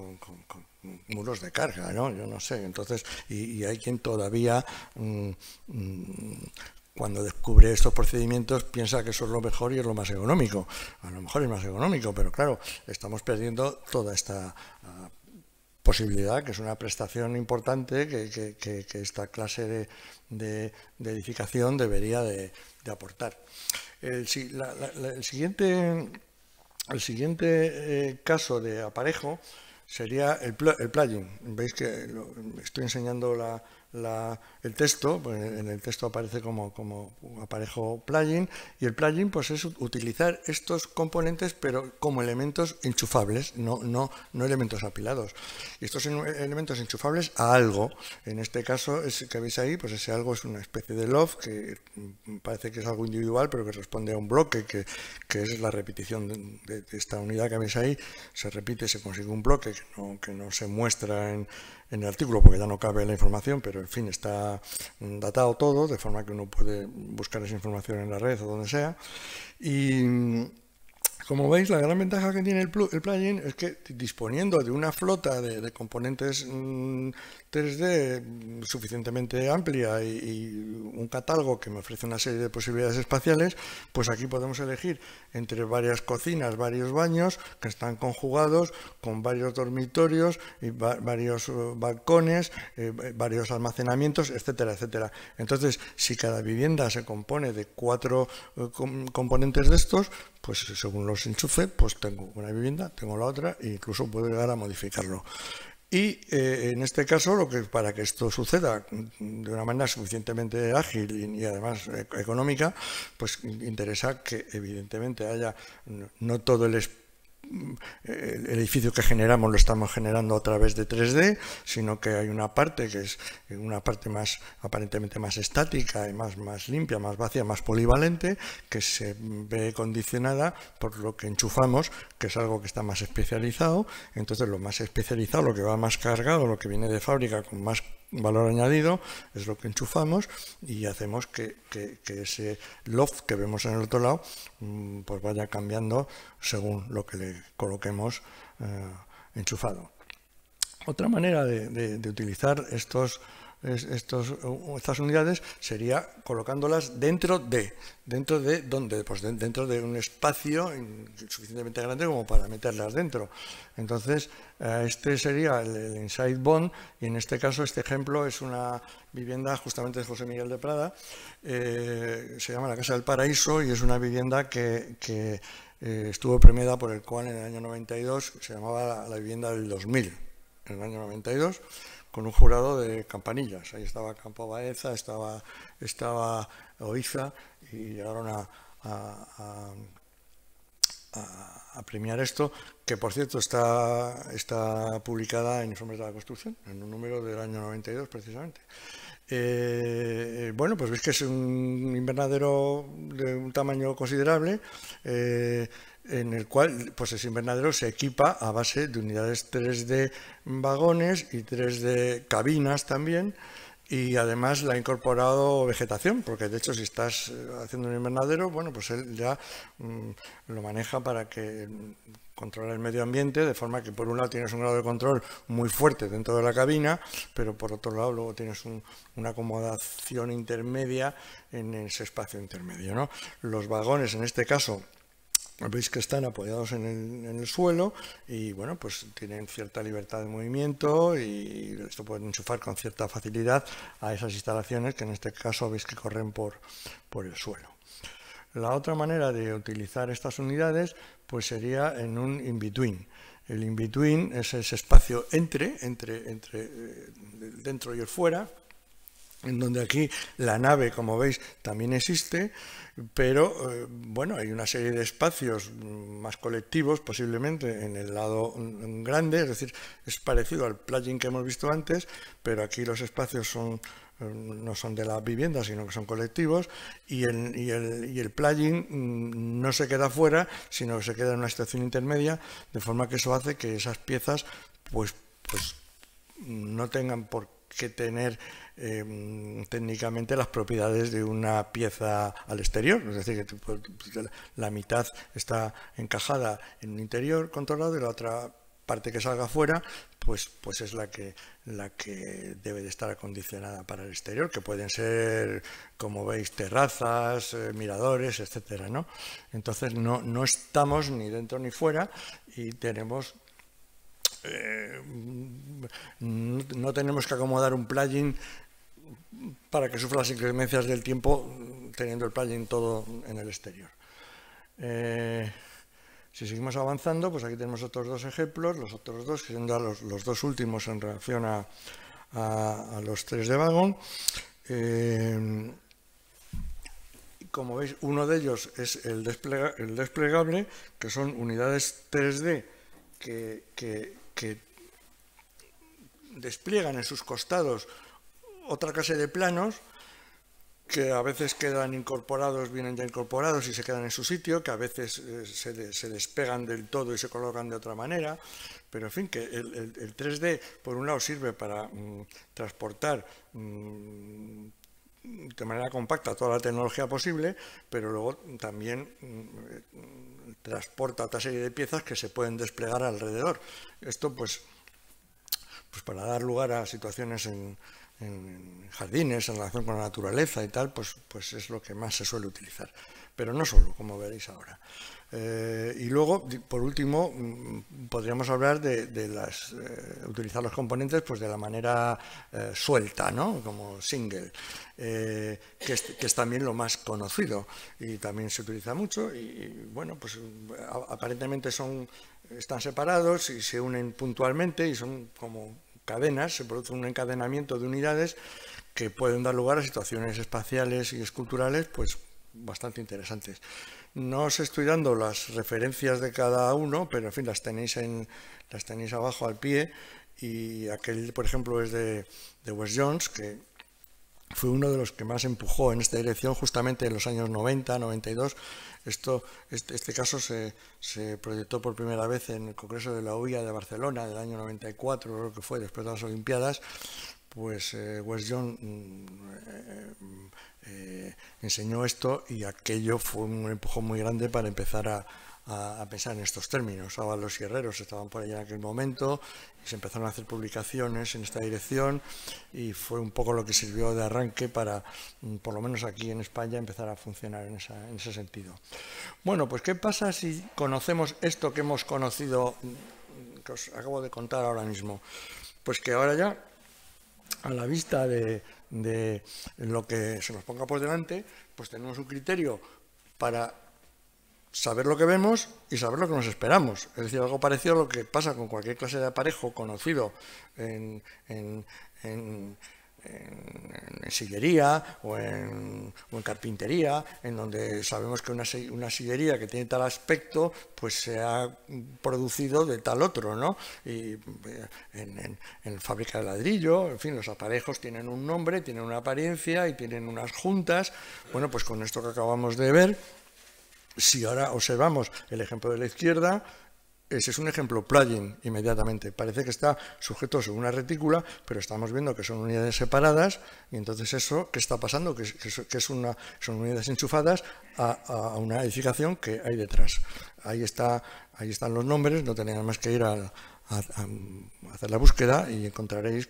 muros de carga, ¿no? Yo no sé, entonces, y, hay quien todavía... Mm, mm, cuando descubre estos procedimientos piensa que eso es lo mejor y es lo más económico. A lo mejor es más económico, pero claro, estamos perdiendo toda esta ah, posibilidad, que es una prestación importante que, esta clase de, edificación debería de, aportar. El, siguiente, el siguiente eh, caso de aparejo sería el, el plugin. Veis que estoy enseñando la, el texto, pues en el texto aparece como, como un aparejo plugin, y el plugin pues es utilizar estos componentes pero como elementos enchufables, no, no, no elementos apilados. Y estos elementos enchufables a algo, en este caso ese que veis ahí, pues ese algo es una especie de loft que parece que es algo individual pero que responde a un bloque que, que es la repetición de, esta unidad que veis ahí, se repite, se consigue un bloque que no, que no se muestra en en el artículo porque ya no cabe la información, pero en fin, está datado todo, de forma que uno puede buscar esa información en la red o donde sea. Y como veis, la gran ventaja que tiene el, plugin es que disponiendo de una flota de, componentes 3D mm, suficientemente amplia y, un catálogo que me ofrece una serie de posibilidades espaciales, pues aquí podemos elegir entre varias cocinas, varios baños que están conjugados con varios dormitorios varios eh, balcones, eh, varios almacenamientos, etcétera, etcétera. Entonces, si cada vivienda se compone de cuatro eh, componentes de estos, pues según los enchufe, pues tengo una vivienda, tengo la otra e incluso puedo llegar a modificarlo. Y eh, en este caso, lo que para que esto suceda de una manera suficientemente ágil y, además e-, económica, pues interesa que evidentemente haya no todo el el edificio que generamos lo estamos generando a través de 3D, sino que hay una parte que es una parte más aparentemente más estática más, más limpia, más vacía, más polivalente, que se ve condicionada por lo que enchufamos, que es algo que está más especializado. Entonces lo más especializado, lo que va más cargado, lo que viene de fábrica con más valor añadido, es lo que enchufamos y hacemos que, ese loft que vemos en el otro lado mm, pues vaya cambiando según lo que le coloquemos eh, enchufado. Otra manera de, utilizar estos, estas unidades sería colocándolas dentro de, dentro de dónde, pues dentro de un espacio suficientemente grande como para meterlas dentro. Entonces, eh, este sería el, Inside Bond y en este caso este ejemplo es una vivienda justamente de José Miguel de Prada, eh, se llama la Casa del Paraíso y es una vivienda que, eh, estuvo premiada por el cual en el año 92 se llamaba la, vivienda del 2000, en el año 92 con un jurado de campanillas. Ahí estaba Campo Baeza, estaba, estaba Oiza y llegaron a, a, premiar esto, que por cierto está, está publicada en Hombres de la Construcción, en un número del año 92 precisamente. Eh, bueno, pues veis que es un invernadero de un tamaño considerable, eh, en el cual pues ese invernadero se equipa a base de unidades 3D vagones y 3D cabinas también, y además le ha incorporado vegetación, porque de hecho si estás eh, haciendo un invernadero, bueno, pues él ya mm, lo maneja para que controlar el medio ambiente, de forma que por un lado tienes un grado de control muy fuerte dentro de la cabina, pero por otro lado luego tienes una acomodación intermedia en ese espacio intermedio. ¿no? Los vagones en este caso Veis que están apoyados en el, suelo y bueno, pues tienen cierta libertad de movimiento y esto pueden enchufar con cierta facilidad a esas instalaciones que en este caso veis que corren por, por el suelo. La otra manera de utilizar estas unidades pues sería en un in-between. El in-between es ese espacio entre, entre, entre eh, dentro y el fuera, en donde aquí la nave, como veis, también existe, pero eh, bueno, hay una serie de espacios más colectivos posiblemente en el lado grande, es decir, es parecido al plugin que hemos visto antes, pero aquí los espacios son eh, no son de la vivienda, sino que son colectivos, y el, y el, y el plugin mm, no se queda fuera, sino que se queda en una estación intermedia, de forma que eso hace que esas piezas pues, pues no tengan por qué tener Em, técnicamente las propiedades de una pieza al exterior, es decir, que pues, la mitad está encajada en un interior controlado y la otra parte que salga afuera, pues, pues es la que, la que debe de estar acondicionada para el exterior, que pueden ser, como veis, terrazas, eh, miradores, etcétera, ¿no? Entonces no, no estamos ni dentro ni fuera y tenemos eh, no tenemos que acomodar un plugin para que sufra las inclemencias del tiempo teniendo el plugin todo en el exterior. Eh, si seguimos avanzando, pues aquí tenemos otros dos ejemplos, los otros dos, que son los, dos últimos en relación a, los tres de vagón. Eh, como veis, uno de ellos es el, desplegable, que son unidades 3D que, que despliegan en sus costados otra clase de planos que a veces quedan incorporados, vienen ya incorporados y se quedan en su sitio, que a veces eh, se, despegan del todo y se colocan de otra manera, pero en fin, que el, 3D por un lado sirve para mm, transportar mm, de manera compacta toda la tecnología posible, pero luego también mm, transporta otra serie de piezas que se pueden desplegar alrededor. Esto pues, pues para dar lugar a situaciones en, en jardines, en relación con la naturaleza y tal, pues, pues es lo que más se suele utilizar. Pero no solo, como veréis ahora. Eh, y luego, por último, mm, podríamos hablar de, las, eh, utilizar los componentes pues de la manera eh, suelta, ¿no? como single, que es, que, es, también lo más conocido y también se utiliza mucho. Y bueno, pues aparentemente son, están separados y se unen puntualmente y son como cadenas, se produce un encadenamiento de unidades que pueden dar lugar a situaciones espaciales y esculturales pues bastante interesantes. No os estoy dando las referencias de cada uno, pero en fin, las tenéis, en, las tenéis abajo al pie. Y aquel, por ejemplo, es de, de Wes Jones, que fue uno de los que más empujó en esta dirección justamente en los años 90, 92. Esto, este, este caso se, proyectó por primera vez en el Congreso de la UIA de Barcelona del año 94, creo que fue, después de las Olimpiadas. Pues eh, Wes Jones mm, eh, eh, enseñó esto y aquello fue un empujón muy grande para empezar a, a, pensar en estos términos. los y Herreros estaban por allá en aquel momento y se empezaron a hacer publicaciones en esta dirección y fue un poco lo que sirvió de arranque para, mm, por lo menos aquí en España, empezar a funcionar en, ese sentido. Bueno, pues ¿qué pasa si conocemos esto que hemos conocido, mm, que os acabo de contar ahora mismo? Pues que ahora ya, a la vista de lo que se nos ponga por delante, pues tenemos un criterio para saber lo que vemos y saber lo que nos esperamos. Es decir, algo parecido a lo que pasa con cualquier clase de aparejo conocido en, sillería o en, carpintería, en donde sabemos que una, una, sillería que tiene tal aspecto, pues se ha producido de tal otro, ¿no? Y eh, en, en, fábrica de ladrillo, en fin, los aparejos tienen un nombre, tienen una apariencia y tienen unas juntas. Bueno, pues con esto que acabamos de ver, si ahora observamos el ejemplo de la izquierda, ese es un ejemplo plugin inmediatamente. Parece que está sujeto a una retícula, pero estamos viendo que son unidades separadas y entonces eso, ¿qué está pasando? Que, es una, son unidades enchufadas a, una edificación que hay detrás. Ahí, está, ahí están los nombres, no tenéis más que ir a hacer la búsqueda y encontraréis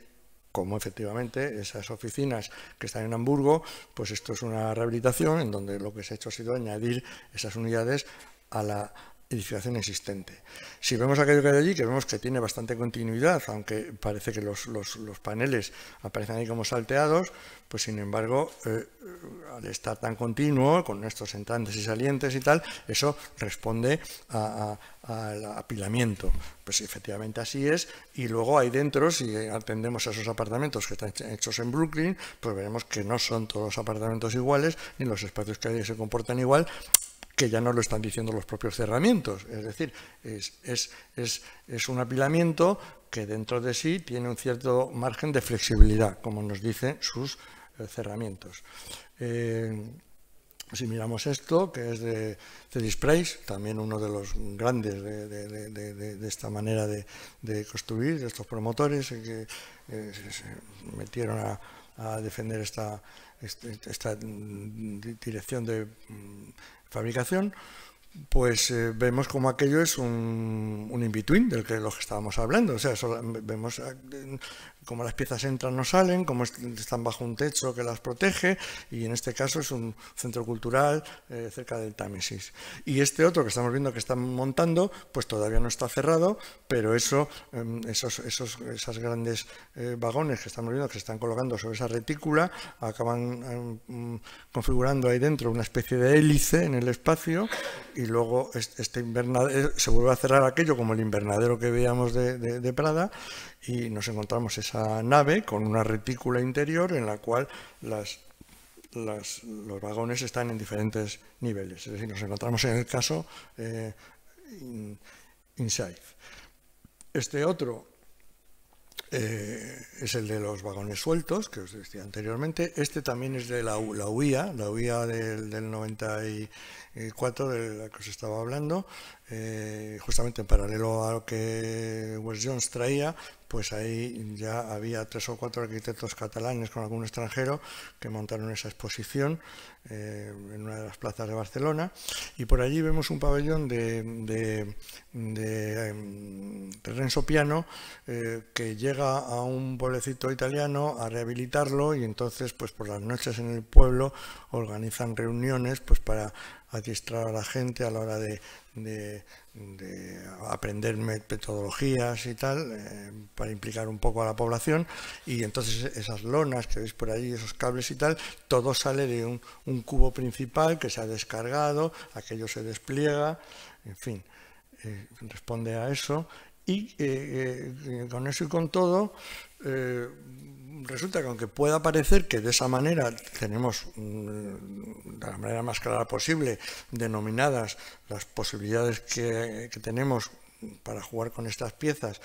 como efectivamente esas oficinas que están en Hamburgo, pues esto es una rehabilitación en donde lo que se ha hecho ha sido añadir esas unidades a la edificación existente. Si vemos aquello que hay allí, que vemos que tiene bastante continuidad, aunque parece que los, paneles aparecen ahí como salteados, pues sin embargo, eh, al estar tan continuo, con estos entrantes y salientes y tal, eso responde al apilamiento. Pues efectivamente así es, y luego ahí dentro, si atendemos a esos apartamentos que están hechos en Brooklyn, pues veremos que no son todos los apartamentos iguales, ni los espacios que hay se comportan igual, que ya no lo están diciendo los propios cerramientos. Es decir, es, un apilamiento que dentro de sí tiene un cierto margen de flexibilidad, como nos dicen sus eh, cerramientos. Eh, si miramos esto, que es de Cedis Price, también uno de los grandes de, esta manera de, construir, de estos promotores eh, que se metieron a, defender esta, este, esta, dirección de mm, fabricación, pues eh, vemos como aquello es un, un in-between del que lo que estábamos hablando. O sea, vemos eh, como las piezas entran o salen, como están bajo un techo que las protege, y en este caso es un centro cultural eh, cerca del Támesis. Y este otro que estamos viendo que están montando, pues todavía no está cerrado, pero eso, em, esos, esos esas grandes eh, vagones que estamos viendo que se están colocando sobre esa retícula, acaban em, configurando ahí dentro una especie de hélice en el espacio, y luego este invernadero, se vuelve a cerrar aquello como el invernadero que veíamos de, de Prada, y nos encontramos esa nave con una retícula interior en la cual las, los vagones están en diferentes niveles. Es decir, nos encontramos en el caso eh, inside. Este otro eh, es el de los vagones sueltos, que os decía anteriormente. Este también es de la, la UIA, la UIA del, del 94 de la que os estaba hablando, eh, justamente en paralelo a lo que West Jones traía, pues ahí ya había tres o cuatro arquitectos catalanes con algún extranjero que montaron esa exposición eh, en una de las plazas de Barcelona. Y por allí vemos un pabellón de, de, em, Renzo Piano eh, que llega a un pueblecito italiano a rehabilitarlo y entonces pues por las noches en el pueblo organizan reuniones pues para adiestrar a la gente a la hora de, aprender metodologías y tal, eh, para implicar un poco a la población. Y entonces esas lonas que veis por ahí, esos cables y tal, todo sale de un, cubo principal que se ha descargado, aquello se despliega, en fin, eh, responde a eso. Y con eso y con todo, resulta que aunque pueda parecer que de esa manera tenemos, mm, de la manera más clara posible, denominadas las posibilidades que, tenemos para jugar con estas piezas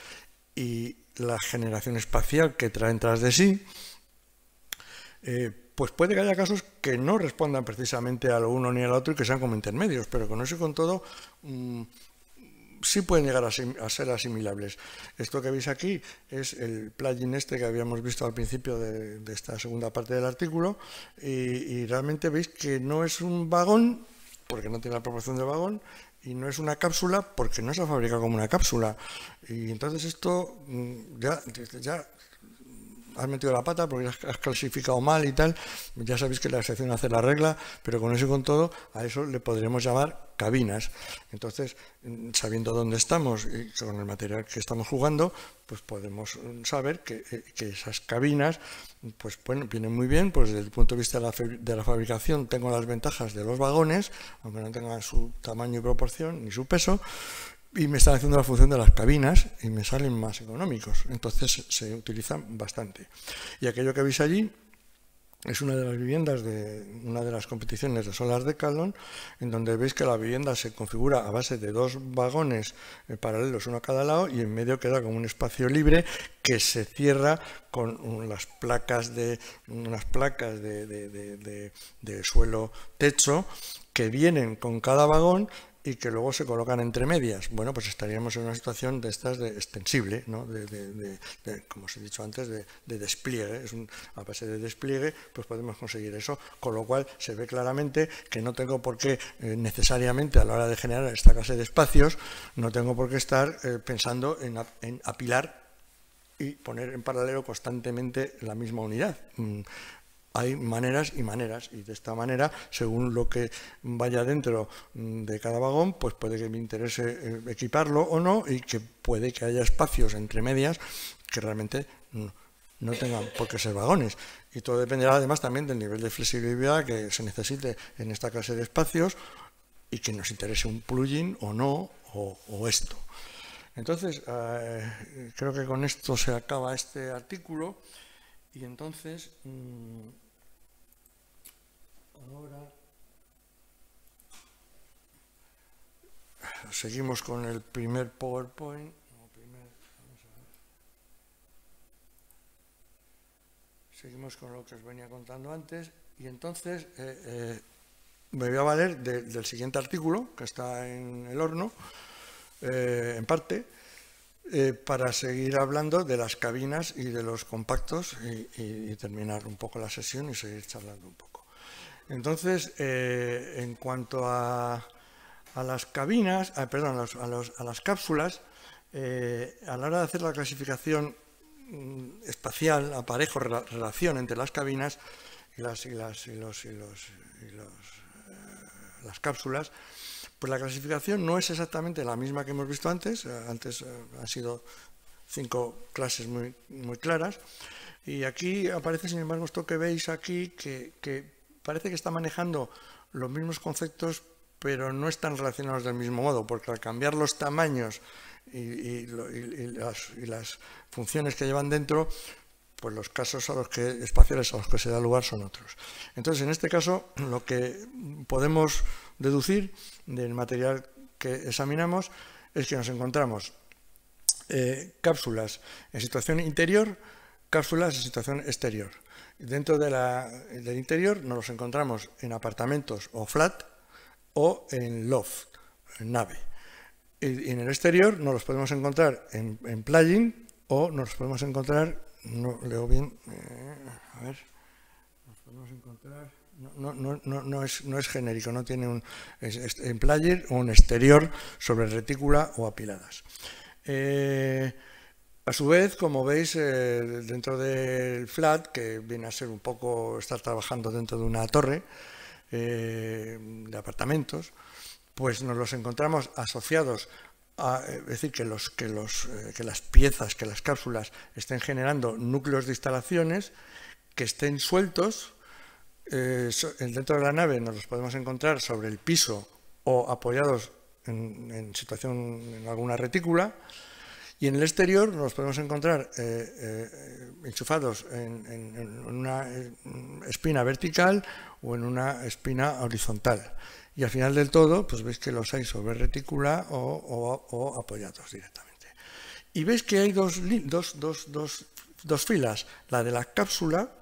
y la generación espacial que traen tras de sí, eh, pues puede que haya casos que no respondan precisamente a lo uno ni al otro y que sean como intermedios, pero con eso y con todo mm, sí pueden llegar a, ser asimilables. Esto que veis aquí es el plugin este que habíamos visto al principio de, esta segunda parte del artículo y, realmente veis que no es un vagón, porque no tiene la proporción de vagón, y no es una cápsula porque no se ha fabricado como una cápsula. Y entonces esto mm, ya, ya has metido la pata porque has clasificado mal y tal, ya sabéis que la excepción hace la regla, pero con eso y con todo, a eso le podremos llamar cabinas. Entonces, mm, sabiendo dónde estamos y con el material que estamos jugando, pues podemos mm, saber que, eh, que esas cabinas, pues vienen muy bien, pues desde el punto de vista de la, de la fabricación tengo las ventajas de los vagones, aunque no tengan su tamaño y proporción ni su peso, y me están haciendo la función de las cabinas y me salen más económicos. Entonces se utilizan bastante. Y aquello que veis allí es una de las viviendas de una de las competiciones de Solar de Caldon, en donde veis que la vivienda se configura a base de dos vagones eh, paralelos, uno a cada lado, y en medio queda como un espacio libre que se cierra con las placas de unas placas de, de suelo techo que vienen con cada vagón y que luego se colocan entre medias. Bueno, pues estaríamos en una situación de estas de extensible, ¿no? de, como os he dicho antes, de, despliegue. A base de despliegue, pues podemos conseguir eso, con lo cual se ve claramente que no tengo por qué eh, necesariamente a la hora de generar esta clase de espacios, no tengo por qué estar eh, pensando en, en apilar y poner en paralelo constantemente la misma unidad. Hay maneras y maneras y de esta manera, según lo que vaya dentro mm, de cada vagón, pues puede que me interese eh, equiparlo o no y que puede que haya espacios entre medias que realmente no, tengan por qué ser vagones. Y todo dependerá además también del nivel de flexibilidad que se necesite en esta clase de espacios y que nos interese un plugin o no, o, esto. Entonces, eh, creo que con esto se acaba este artículo y entonces... Mm, Ahora seguimos con el primer PowerPoint. Seguimos con lo que os venía contando antes y entonces eh, eh, me voy a valer del siguiente artículo que está en el horno, eh, en parte, para seguir hablando de las cabinas y de los compactos y terminar un poco la sesión y seguir charlando un poco. Entonces, en cuanto a, las cabinas, ah, perdón, a, las cápsulas, eh, a la hora de hacer la clasificación mm, espacial, aparejo, relación entre las cabinas y las, las cápsulas, pues la clasificación no es exactamente la misma que hemos visto antes. Eh, antes han sido cinco clases muy, muy claras. Y aquí aparece, sin embargo, esto que veis aquí, que, que parece que está manejando los mismos conceptos, pero no están relacionados del mismo modo, porque al cambiar los tamaños y, las, funciones que llevan dentro, pues los casos a los que, espaciales a los que se da lugar son otros. Entonces, en este caso, lo que podemos deducir del material que examinamos es que nos encontramos eh, cápsulas en situación interior, cápsulas en situación exterior. Dentro del interior nos los encontramos en apartamentos o flat o en loft, en nave. Y, en el exterior nos los podemos encontrar en, en plugin o nos los podemos encontrar, no leo bien, eh, a ver, nos podemos encontrar, no, no, no, no, es, no es genérico, no tiene un, en plugin o en exterior sobre retícula o apiladas. Eh, a su vez, como veis, eh, dentro del flat, que viene a ser un poco estar trabajando dentro de una torre eh, de apartamentos, pues nos los encontramos asociados a, es decir, que, los, que, los, eh, que las piezas, que las cápsulas estén generando núcleos de instalaciones que estén sueltos. dentro de la nave nos los podemos encontrar sobre el piso o apoyados en situación en alguna retícula Y en el exterior nos podemos encontrar eh, eh, enchufados en, una espina vertical o en una espina horizontal. Y al final del todo, pues veis que los hay sobre retícula o, apoyados directamente. Y veis que hay dos, dos filas, la de la cápsula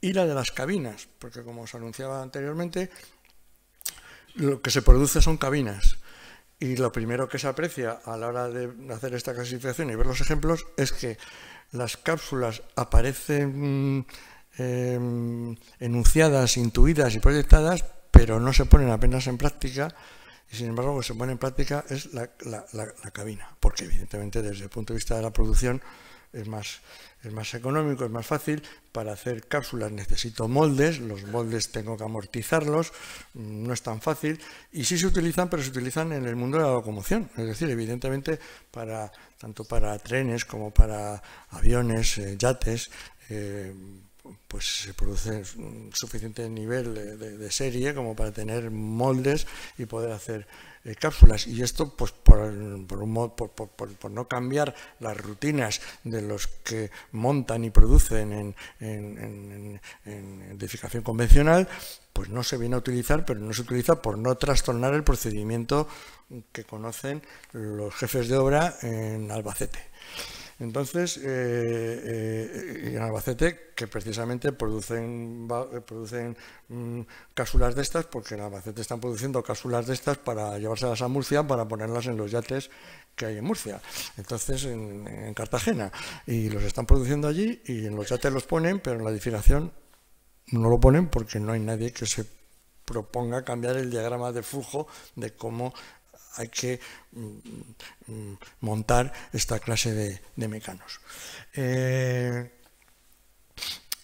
y la de las cabinas, porque como os anunciaba anteriormente, lo que se produce son cabinas. Y lo primero que se aprecia a la hora de hacer esta clasificación y ver los ejemplos es que las cápsulas aparecen em, enunciadas, intuidas y proyectadas, pero no se ponen apenas en práctica. Y sin embargo, lo que se pone en práctica es la cabina, porque evidentemente desde el punto de vista de la producción es más, es más económico, es más fácil. Para hacer cápsulas necesito moldes, los moldes tengo que amortizarlos, no es tan fácil. Y sí se utilizan, pero se utilizan en el mundo de la locomoción. Es decir, evidentemente, para, tanto para trenes como para aviones, eh, yates, eh, pues se produce un suficiente nivel de, serie como para tener moldes y poder hacer eh, cápsulas. Y esto, pues por, por, no cambiar las rutinas de los que montan y producen en, en, edificación convencional, pues no se viene a utilizar, pero no se utiliza por no trastornar el procedimiento que conocen los jefes de obra en Albacete. Entonces, eh, eh, en Albacete, que precisamente producen, producen mm, cápsulas de estas, porque en Albacete están produciendo cápsulas de estas para llevárselas a Murcia, para ponerlas en los yates que hay en Murcia, entonces en, Cartagena, y los están produciendo allí y en los yates los ponen, pero en la edificación no lo ponen porque no hay nadie que se proponga cambiar el diagrama de flujo de cómo hay que mm, mm, montar esta clase de, mecanos. Eh,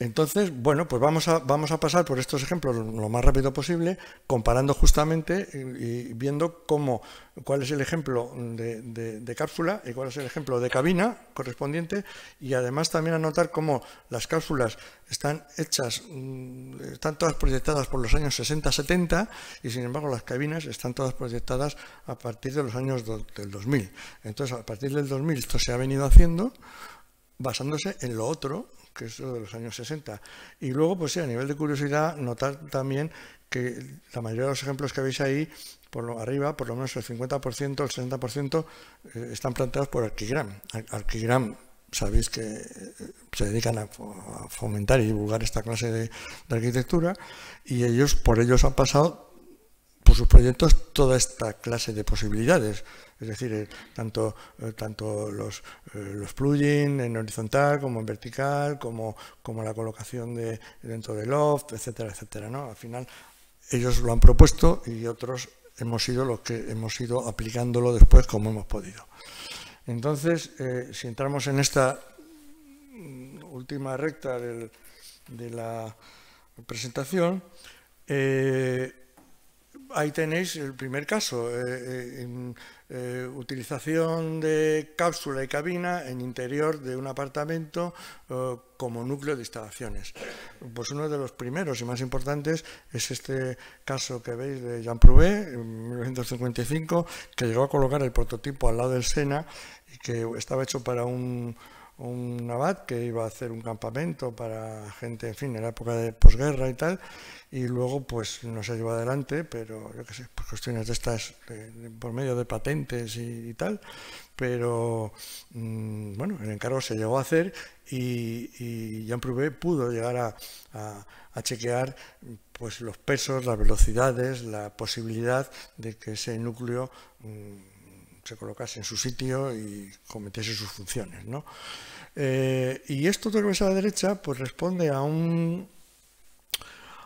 entonces, bueno, pues vamos a, vamos a pasar por estos ejemplos lo más rápido posible, comparando justamente y, viendo cómo, cuál es el ejemplo de, cápsula y cuál es el ejemplo de cabina correspondiente, y además también anotar cómo las cápsulas están hechas, mm, están todas proyectadas por los años 60-70, y sin embargo las cabinas están todas proyectadas a partir de los años del 2000. Entonces, a partir del 2000 esto se ha venido haciendo basándose en lo otro, que es lo de los años 60. Y luego, pues sí, a nivel de curiosidad, notar también que la mayoría de los ejemplos que veis ahí, por lo arriba, por lo menos el 50%, el 60%, eh, están planteados por Arquigram. Arquigram, sabéis que eh, se dedican a, fomentar y divulgar esta clase de, de arquitectura y ellos, por ellos han pasado sus proyectos toda esta clase de posibilidades es decir, eh, tanto, eh, tanto los, eh, los plugins en horizontal como en vertical, como, como la colocación de, dentro del loft, etcétera, etcétera. ¿no? Al final ellos lo han propuesto y otros hemos sido los que hemos ido aplicándolo después como hemos podido. Entonces, si entramos en esta última recta de la presentación, ahí tenéis el primer caso, eh, utilización de cápsula y cabina en interior de un apartamento eh, como núcleo de instalaciones. Pues uno de los primeros y más importantes es este caso que veis de Jean Prouvé en 1955, que llegó a colocar el prototipo al lado del Sena y que estaba hecho para un, un abad que iba a hacer un campamento para gente, en fin, en la época de posguerra y tal, y luego pues no se llevó adelante, pero yo qué sé, por cuestiones de estas, por medio de patentes y, tal, pero mm, bueno, el encargo se llegó a hacer y, y Jean Prouvé pudo llegar a, a, chequear pues los pesos, las velocidades, la posibilidad de que ese núcleo mm, se colocase en su sitio y cometiese sus funciones, ¿no? Eh, y esto que ves a la derecha pues responde a un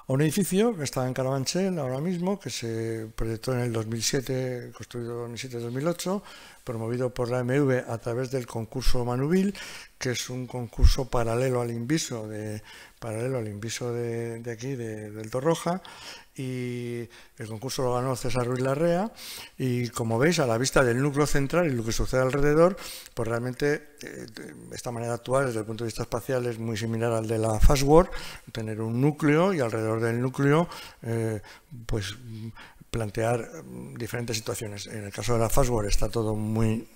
a un edificio que está en Carabanchel ahora mismo, que se proyectó en el 2007, construido en 2007-2008, promovido por la MV a través del concurso Manubil, que es un concurso paralelo al Inviso de, paralelo al Inviso de, aquí, de, del Torroja, y el concurso lo ganó César Ruiz Larrea. Y como veis a la vista del núcleo central y lo que sucede alrededor pues realmente eh, esta manera de actuar desde el punto de vista espacial es muy similar al de la Fastword tener un núcleo y alrededor del núcleo eh, pues plantear diferentes situaciones. En el caso de la Fastword está todo muy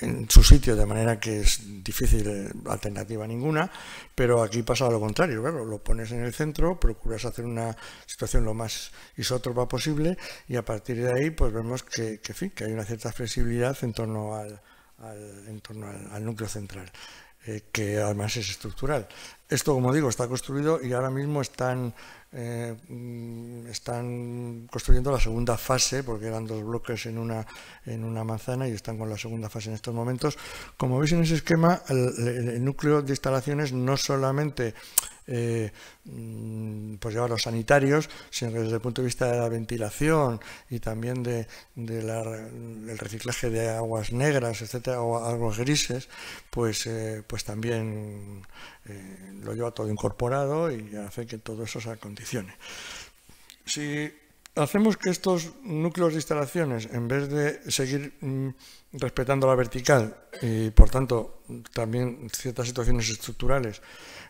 en su sitio, de manera que es difícil eh, alternativa ninguna, pero aquí pasa lo contrario, claro, lo pones en el centro, procuras hacer una situación lo más isótropa posible y a partir de ahí pues vemos que, que, que hay una cierta flexibilidad en torno al, en torno al núcleo central. Eh, que además es estructural. Esto, como digo, está construido y ahora mismo están, eh, mm, están construyendo la segunda fase, porque eran dos bloques en una, en una manzana y están con la segunda fase en estos momentos. Como veis en ese esquema, el núcleo de instalaciones no solamente eh, mm, pues llevar los sanitarios, sino que desde el punto de vista de la ventilación y también de, del reciclaje de aguas negras, etcétera, o aguas grises, pues, eh, pues también eh, lo lleva todo incorporado y hace que todo eso se acondicione. Si hacemos que estos núcleos de instalaciones, en vez de seguir mm, respetando la vertical y por tanto también ciertas situaciones estructurales,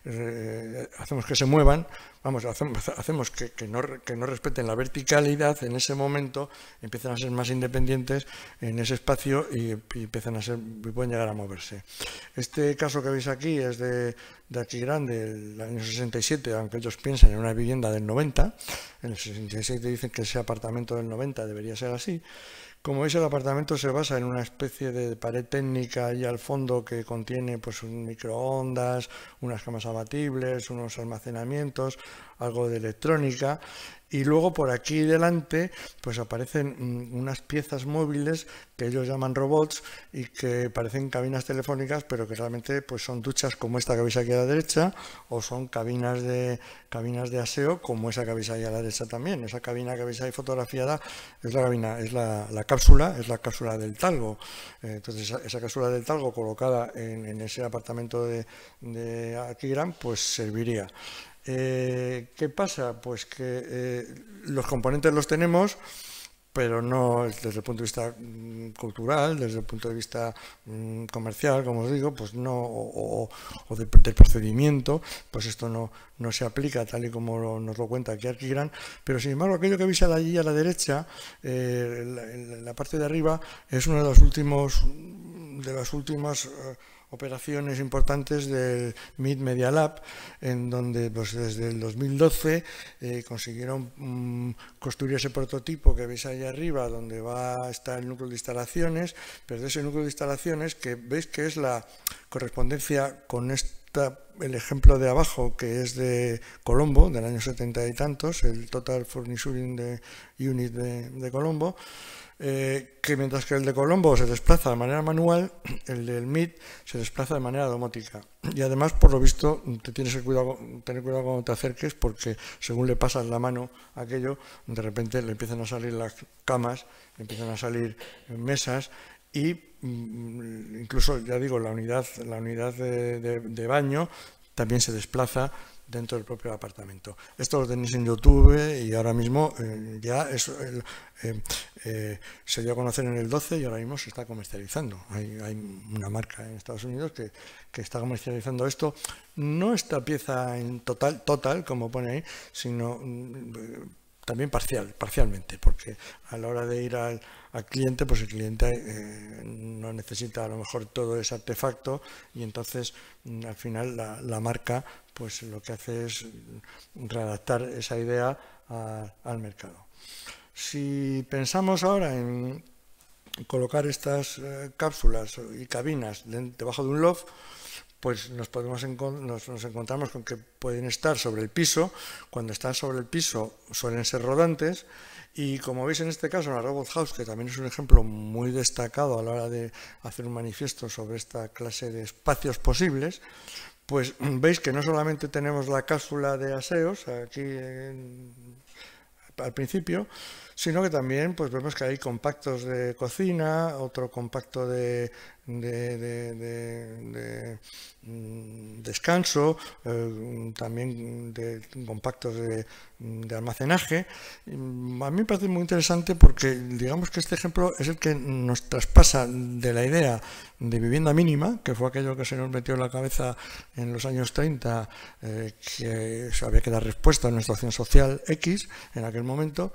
eh, hacemos que se muevan, vamos, hacemos, que, no, respeten la verticalidad, en ese momento empiezan a ser más independientes en ese espacio y, empiezan a ser, pueden llegar a moverse. Este caso que veis aquí es de, de aquí grande, el año 67, aunque ellos piensan en una vivienda del 90, en el 67 dicen que ese apartamento del 90 debería ser así, como veis, el apartamento se basa en una especie de pared técnica ahí al fondo que contiene pues, un microondas, unas camas abatibles, unos almacenamientos, algo de electrónica y luego por aquí delante pues aparecen mm, unas piezas móviles que ellos llaman robots y que parecen cabinas telefónicas pero que realmente pues son duchas como esta que veis aquí a la derecha o son cabinas de cabinas de aseo como esa que veis ahí a la derecha también. Esa cabina que veis ahí fotografiada es la cabina es la, cápsula es la cápsula del talgo. Eh, entonces esa, cápsula del talgo colocada en, ese apartamento de, de pues serviría eh, ¿Qué pasa? Pues que eh, los componentes los tenemos, pero no desde el punto de vista mm, cultural, desde el punto de vista mm, comercial, como os digo, pues no, o, de, del procedimiento, pues esto no, no se aplica tal y como nos lo cuenta aquí Arquigran, pero sin embargo aquello que veis allí a la derecha, eh, en, la, parte de arriba, es uno de los últimos, de las últimas operaciones importantes del Mid Media Lab, en donde pues, desde el 2012 eh, consiguieron mm, construir ese prototipo que veis ahí arriba, donde va a estar el núcleo de instalaciones, pero de ese núcleo de instalaciones que veis que es la correspondencia con esta, el ejemplo de abajo, que es de Colombo, del año 70 y tantos, el Total Furnisuring de Unit de Colombo, eh, que mientras que el de Colombo se desplaza de manera manual, el del MIT se desplaza de manera domótica. Y además, por lo visto, te tienes que cuidado, tener cuidado cuando te acerques porque según le pasas la mano aquello, de repente le empiezan a salir las camas, le empiezan a salir mesas y mm, incluso, ya digo, la unidad, la unidad de baño también se desplaza dentro del propio apartamento. Esto lo tenéis en YouTube y ahora mismo eh, ya es, eh, eh, se dio a conocer en el 12 y ahora mismo se está comercializando. Hay, una marca en Estados Unidos que, que, está comercializando esto. No esta pieza en total, total como pone ahí, sino mm, también parcial, parcialmente, porque a la hora de ir al, cliente, pues el cliente no necesita a lo mejor todo ese artefacto y entonces mm, al final la, marca pues lo que hace es readaptar esa idea al mercado. Si pensamos ahora en colocar estas eh, cápsulas y cabinas debajo de un loft, pues nos, podemos nos, encontramos con que pueden estar sobre el piso. Cuando están sobre el piso suelen ser rodantes. Y como veis en este caso, la Robot House, que también es un ejemplo muy destacado a la hora de hacer un manifiesto sobre esta clase de espacios posibles, pues veis que no solamente tenemos la cápsula de aseos aquí al principio, sino que también pues vemos que hay compactos de cocina, otro compacto de, mm, descanso, eh, también de compactos de, almacenaje. A mí me parece muy interesante porque digamos que este ejemplo es el que nos traspasa de la idea de vivienda mínima, que fue aquello que se nos metió en la cabeza en los años 30, eh, que había que dar respuesta a una situación social X en aquel momento,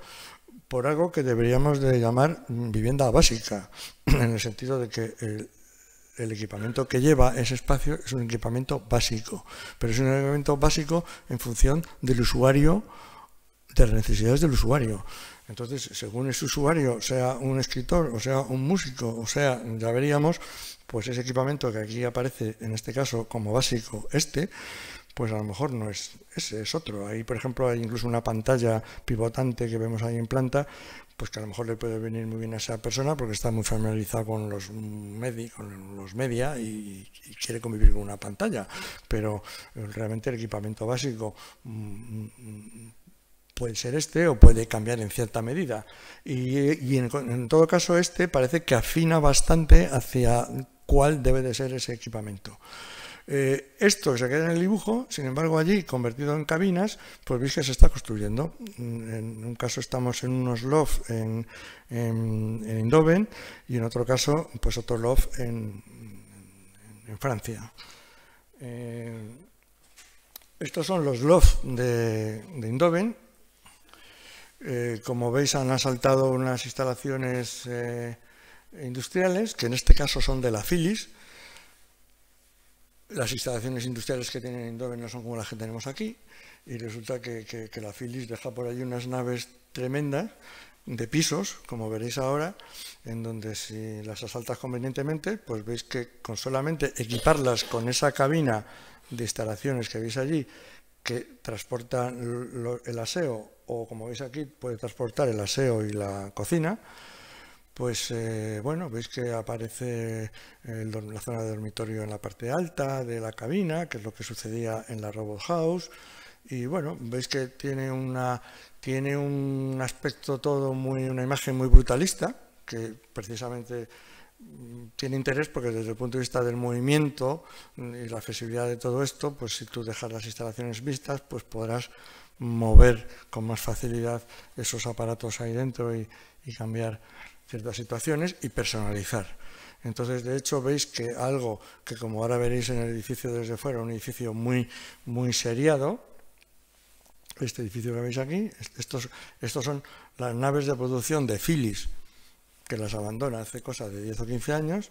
por algo que deberíamos de llamar vivienda básica, en el sentido de que el, el equipamiento que lleva ese espacio es un equipamiento básico, pero es un equipamiento básico en función del usuario, de las necesidades del usuario. Entonces, según ese usuario, sea un escritor, o sea un músico, o sea, ya veríamos, pues ese equipamiento que aquí aparece, en este caso, como básico, este, pues a lo mejor no es ese, es otro. Ahí, por ejemplo, hay incluso una pantalla pivotante que vemos ahí en planta, pues que a lo mejor le puede venir muy bien a esa persona porque está muy familiarizado con los, con los media y, quiere convivir con una pantalla. Pero eh, realmente el equipamiento básico mm, mm, puede ser este o puede cambiar en cierta medida. Y, en, todo caso este parece que afina bastante hacia cuál debe de ser ese equipamiento. Eh, esto se queda en el dibujo, sin embargo allí, convertido en cabinas, pues veis que se está construyendo. En un caso estamos en unos loft en, en, Indoven y en otro caso, pues otro loft en, Francia. Eh, estos son los loft de, Indoven. Eh, como veis han asaltado unas instalaciones industriales, que en este caso son de la Philips, las instalaciones industriales que tienen Indoven no son como las que tenemos aquí y resulta que, la Philips deja por ahí unas naves tremendas de pisos, como veréis ahora, en donde si las asaltas convenientemente, pues veis que con solamente equiparlas con esa cabina de instalaciones que veis allí, que transporta el aseo, o como veis aquí, puede transportar el aseo y la cocina, pues eh, bueno, veis que aparece la zona de dormitorio en la parte alta de la cabina, que es lo que sucedía en la Robot House. Y bueno, veis que tiene, una, tiene un aspecto todo muy, una imagen muy brutalista, que precisamente mm, tiene interés porque desde el punto de vista del movimiento y la accesibilidad de todo esto, pues si tú dejas las instalaciones vistas, pues podrás mover con más facilidad esos aparatos ahí dentro y cambiar ciertas situaciones y personalizar. Entonces, de hecho, veis que algo que como ahora veréis en el edificio desde fuera, un edificio muy, muy seriado, este edificio que veis aquí, estos, estos son las naves de producción de Philips, que las abandona hace cosa de 10 o 15 años,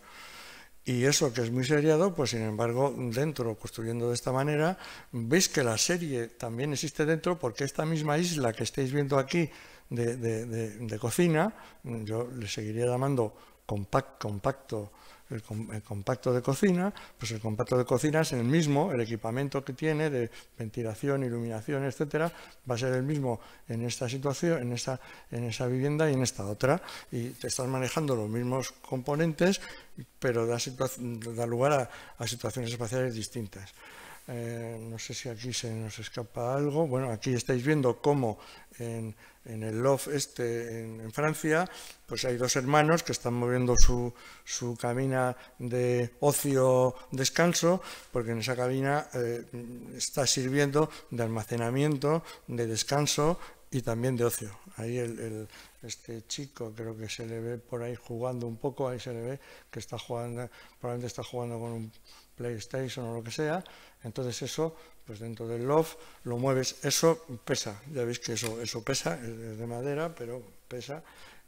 y eso que es muy seriado, pues sin embargo, dentro, construyendo de esta manera, veis que la serie también existe dentro, porque esta misma isla que estáis viendo aquí, de, cocina, yo le seguiría llamando compacto, el, compacto de cocina, pues el compacto de cocina es el mismo, el equipamiento que tiene de ventilación, iluminación, etcétera, va a ser el mismo en esta situación, en esa, en esa vivienda y en esta otra. Y te estás manejando los mismos componentes, pero da, da lugar a situaciones espaciales distintas. Eh, no sé si aquí se nos escapa algo. Bueno, aquí estáis viendo cómo en, el loft este en, Francia, pues hay dos hermanos que están moviendo su, su cabina de ocio-descanso, porque en esa cabina eh, está sirviendo de almacenamiento, de descanso y también de ocio. Ahí el, este chico creo que se le ve por ahí jugando un poco, ahí se le ve que está jugando, probablemente está jugando con un PlayStation o lo que sea, entonces eso, pues dentro del loft lo mueves, eso pesa, ya veis que eso, eso pesa, es de madera, pero pesa,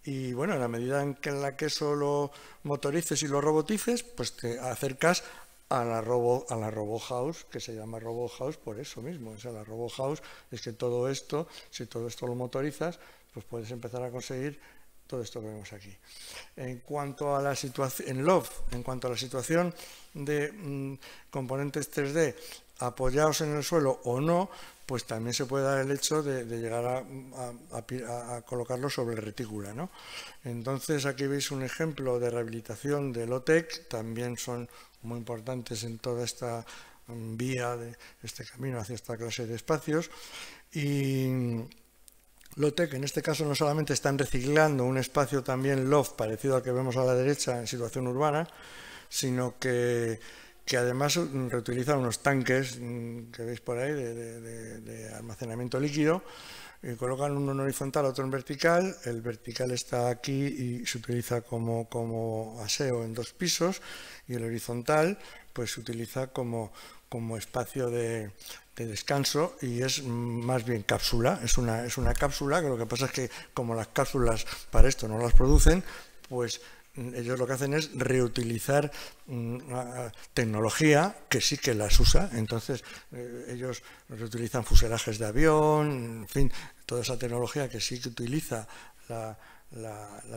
y bueno, a la medida en que, la que eso lo motorices y lo robotices, pues te acercas a la robo a la robo house que se llama robo house por eso mismo. O sea la robo house es que todo esto si todo esto lo motorizas pues puedes empezar a conseguir todo esto que vemos aquí. En cuanto a la situación, en Love, en cuanto a la situación de mm, componentes 3D apoyados en el suelo o no, pues también se puede dar el hecho de, llegar a, colocarlo sobre retícula. ¿no? Entonces aquí veis un ejemplo de rehabilitación del OTEC, también son muy importantes en toda esta mm, vía de este camino hacia esta clase de espacios. Y Lotec, en este caso no solamente están reciclando un espacio también loft parecido al que vemos a la derecha en situación urbana, sino que, además reutilizan unos tanques mm, que veis por ahí de, almacenamiento líquido, y colocan uno en horizontal, otro en vertical, el vertical está aquí y se utiliza como, como aseo en dos pisos, y el horizontal pues se utiliza como, como espacio de, descanso y es más bien cápsula, es una, es una cápsula que lo que pasa es que como las cápsulas para esto no las producen, pues ellos lo que hacen es reutilizar mm, tecnología que sí que las usa. Entonces, eh, ellos reutilizan fuselajes de avión, en fin, toda esa tecnología que sí que utiliza la,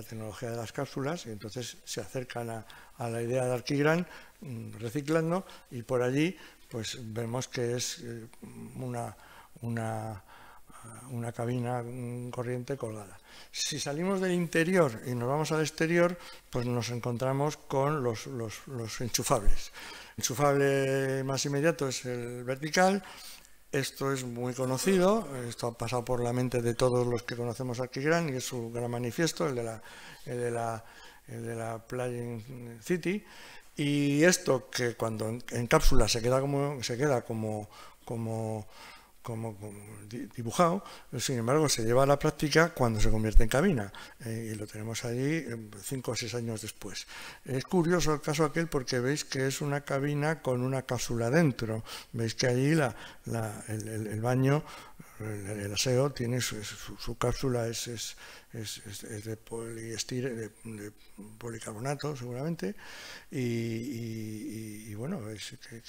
tecnología de las cápsulas, y entonces se acercan a, la idea de Arquigran mm, reciclando, y por allí pues vemos que es eh, una, una, una cabina corriente colgada. Si salimos del interior y nos vamos al exterior, pues nos encontramos con los, enchufables. El enchufable más inmediato es el vertical. Esto es muy conocido, esto ha pasado por la mente de todos los que conocemos Arquigran y es su gran manifiesto, el de la, el de la, el de la City. Y esto que cuando en, cápsula se queda como, se queda como como, dibujado, sin embargo se lleva a la práctica cuando se convierte en cabina eh, y lo tenemos allí eh, cinco o seis años después. Es curioso el caso aquel porque veis que es una cabina con una cápsula dentro, veis que allí la, el, baño, el, aseo tiene su, cápsula es, es, es, de poliestir, de, policarbonato seguramente y, bueno, es que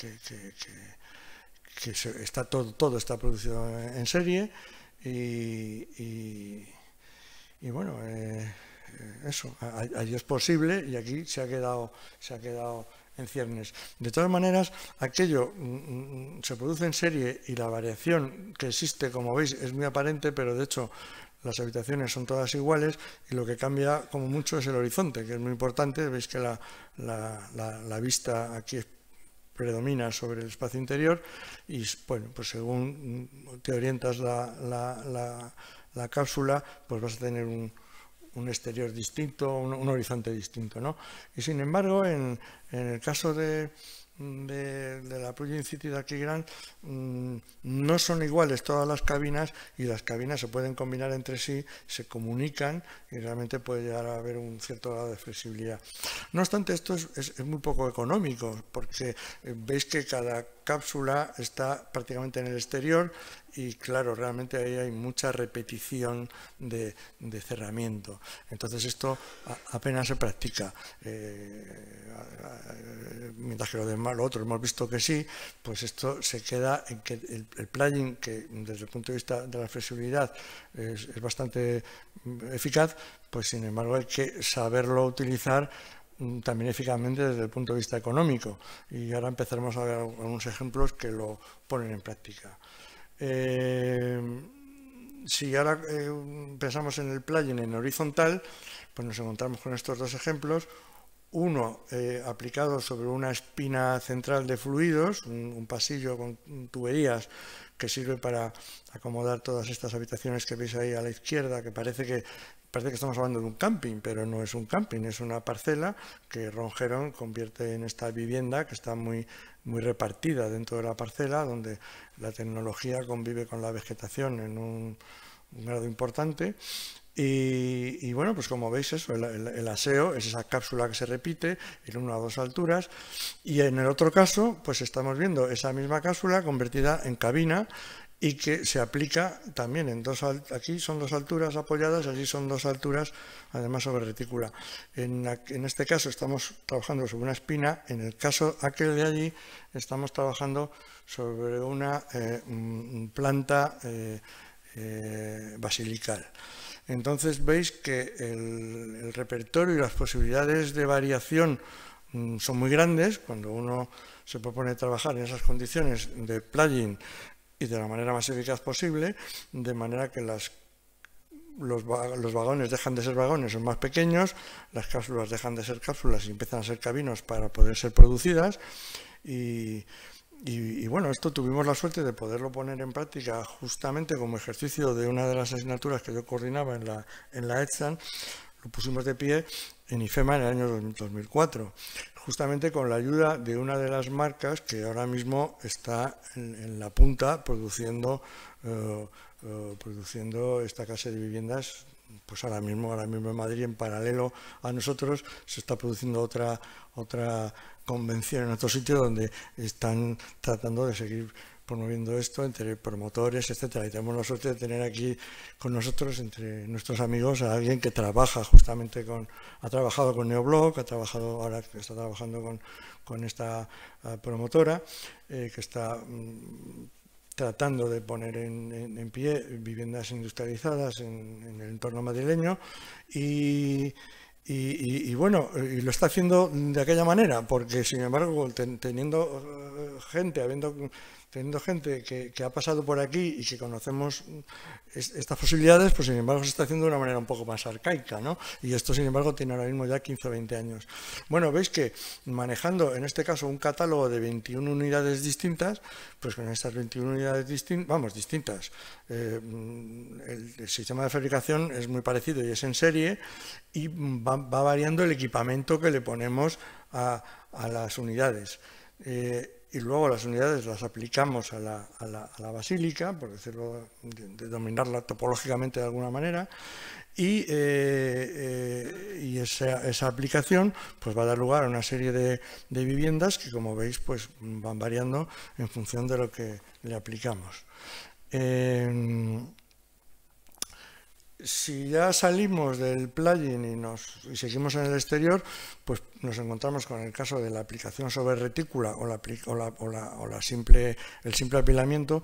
está todo, todo está producido en serie y, bueno, eh, eso, allí es posible y aquí se ha quedado, se ha quedado en ciernes. De todas maneras, aquello mm, mm, se produce en serie y la variación que existe, como veis, es muy aparente, pero de hecho las habitaciones son todas iguales y lo que cambia como mucho es el horizonte, que es muy importante. Veis que la, la vista aquí es predomina sobre el espacio interior y bueno, pues según te orientas la, cápsula, pues vas a tener un, exterior distinto, un, horizonte distinto. ¿no? Y sin embargo, en el caso de, de, la Plugin City de aquí mm, no son iguales todas las cabinas y las cabinas se pueden combinar entre sí, se comunican y realmente puede llegar a haber un cierto grado de flexibilidad. No obstante, esto es, muy poco económico porque eh, veis que cada cápsula está prácticamente en el exterior y claro, realmente ahí hay mucha repetición de, cerramiento. Entonces esto apenas se practica. Eh, mientras que lo demás, lo otro hemos visto que sí, pues esto se queda en que el, plugin, que desde el punto de vista de la flexibilidad es, bastante eficaz, pues sin embargo hay que saberlo utilizar también eficazmente desde el punto de vista económico. Y ahora empezaremos a ver algunos ejemplos que lo ponen en práctica. Eh, si ahora eh, pensamos en el plugin en horizontal, pues nos encontramos con estos dos ejemplos. Uno eh, aplicado sobre una espina central de fluidos, un, pasillo con tuberías que sirve para acomodar todas estas habitaciones que veis ahí a la izquierda, que parece que parece que estamos hablando de un camping, pero no es un camping, es una parcela que Rongeron convierte en esta vivienda que está muy, muy repartida dentro de la parcela, donde la tecnología convive con la vegetación en un, grado importante. Y, bueno, pues como veis eso, el, aseo es esa cápsula que se repite en una o dos alturas y en el otro caso pues estamos viendo esa misma cápsula convertida en cabina y que se aplica también en dos aquí son dos alturas apoyadas, allí son dos alturas además sobre retícula. En, este caso estamos trabajando sobre una espina, en el caso aquel de allí estamos trabajando sobre una eh, planta eh, eh, basilical. Entonces veis que el, el, repertorio y las posibilidades de variación mm, son muy grandes cuando uno se propone trabajar en esas condiciones de plugin y de la manera más eficaz posible, de manera que las, los, vagones dejan de ser vagones, son más pequeños, las cápsulas dejan de ser cápsulas y empiezan a ser cabinos para poder ser producidas. Y, bueno, esto tuvimos la suerte de poderlo poner en práctica justamente como ejercicio de una de las asignaturas que yo coordinaba en la, en la ETSAN, lo pusimos de pie en IFEMA en el año 2004 justamente con la ayuda de una de las marcas que ahora mismo está en, la punta produciendo, eh, eh, produciendo esta clase de viviendas pues ahora mismo, ahora mismo en Madrid, en paralelo a nosotros, se está produciendo otra, otra convención en otro sitio donde están tratando de seguir promoviendo esto entre promotores, etcétera. Y tenemos la suerte de tener aquí con nosotros, entre nuestros amigos, a alguien que trabaja justamente con, ha trabajado con Neoblog, ha trabajado, ahora está trabajando con, con esta ah, promotora, eh, que está mm, tratando de poner en, pie viviendas industrializadas en, el entorno madrileño y, bueno, y lo está haciendo de aquella manera, porque sin embargo, teniendo eh, gente, habiendo teniendo gente que, ha pasado por aquí y que conocemos estas posibilidades, pues sin embargo se está haciendo de una manera un poco más arcaica, ¿no? Y esto, sin embargo, tiene ahora mismo ya 15 o 20 años. Bueno, veis que manejando, en este caso, un catálogo de 21 unidades distintas, pues con estas 21 unidades distintas, vamos, distintas, eh, el, sistema de fabricación es muy parecido y es en serie y va, variando el equipamiento que le ponemos a, las unidades. Eh, y luego las unidades las aplicamos a la, a la, a la basílica, por decirlo, de, dominarla topológicamente de alguna manera, y, eh, eh, y esa, esa, aplicación pues va a dar lugar a una serie de, de, viviendas que, como veis, pues van variando en función de lo que le aplicamos. si ya salimos del plugin y, nos, y seguimos en el exterior, pues nos encontramos con el caso de la aplicación sobre retícula o, la, simple, el simple apilamiento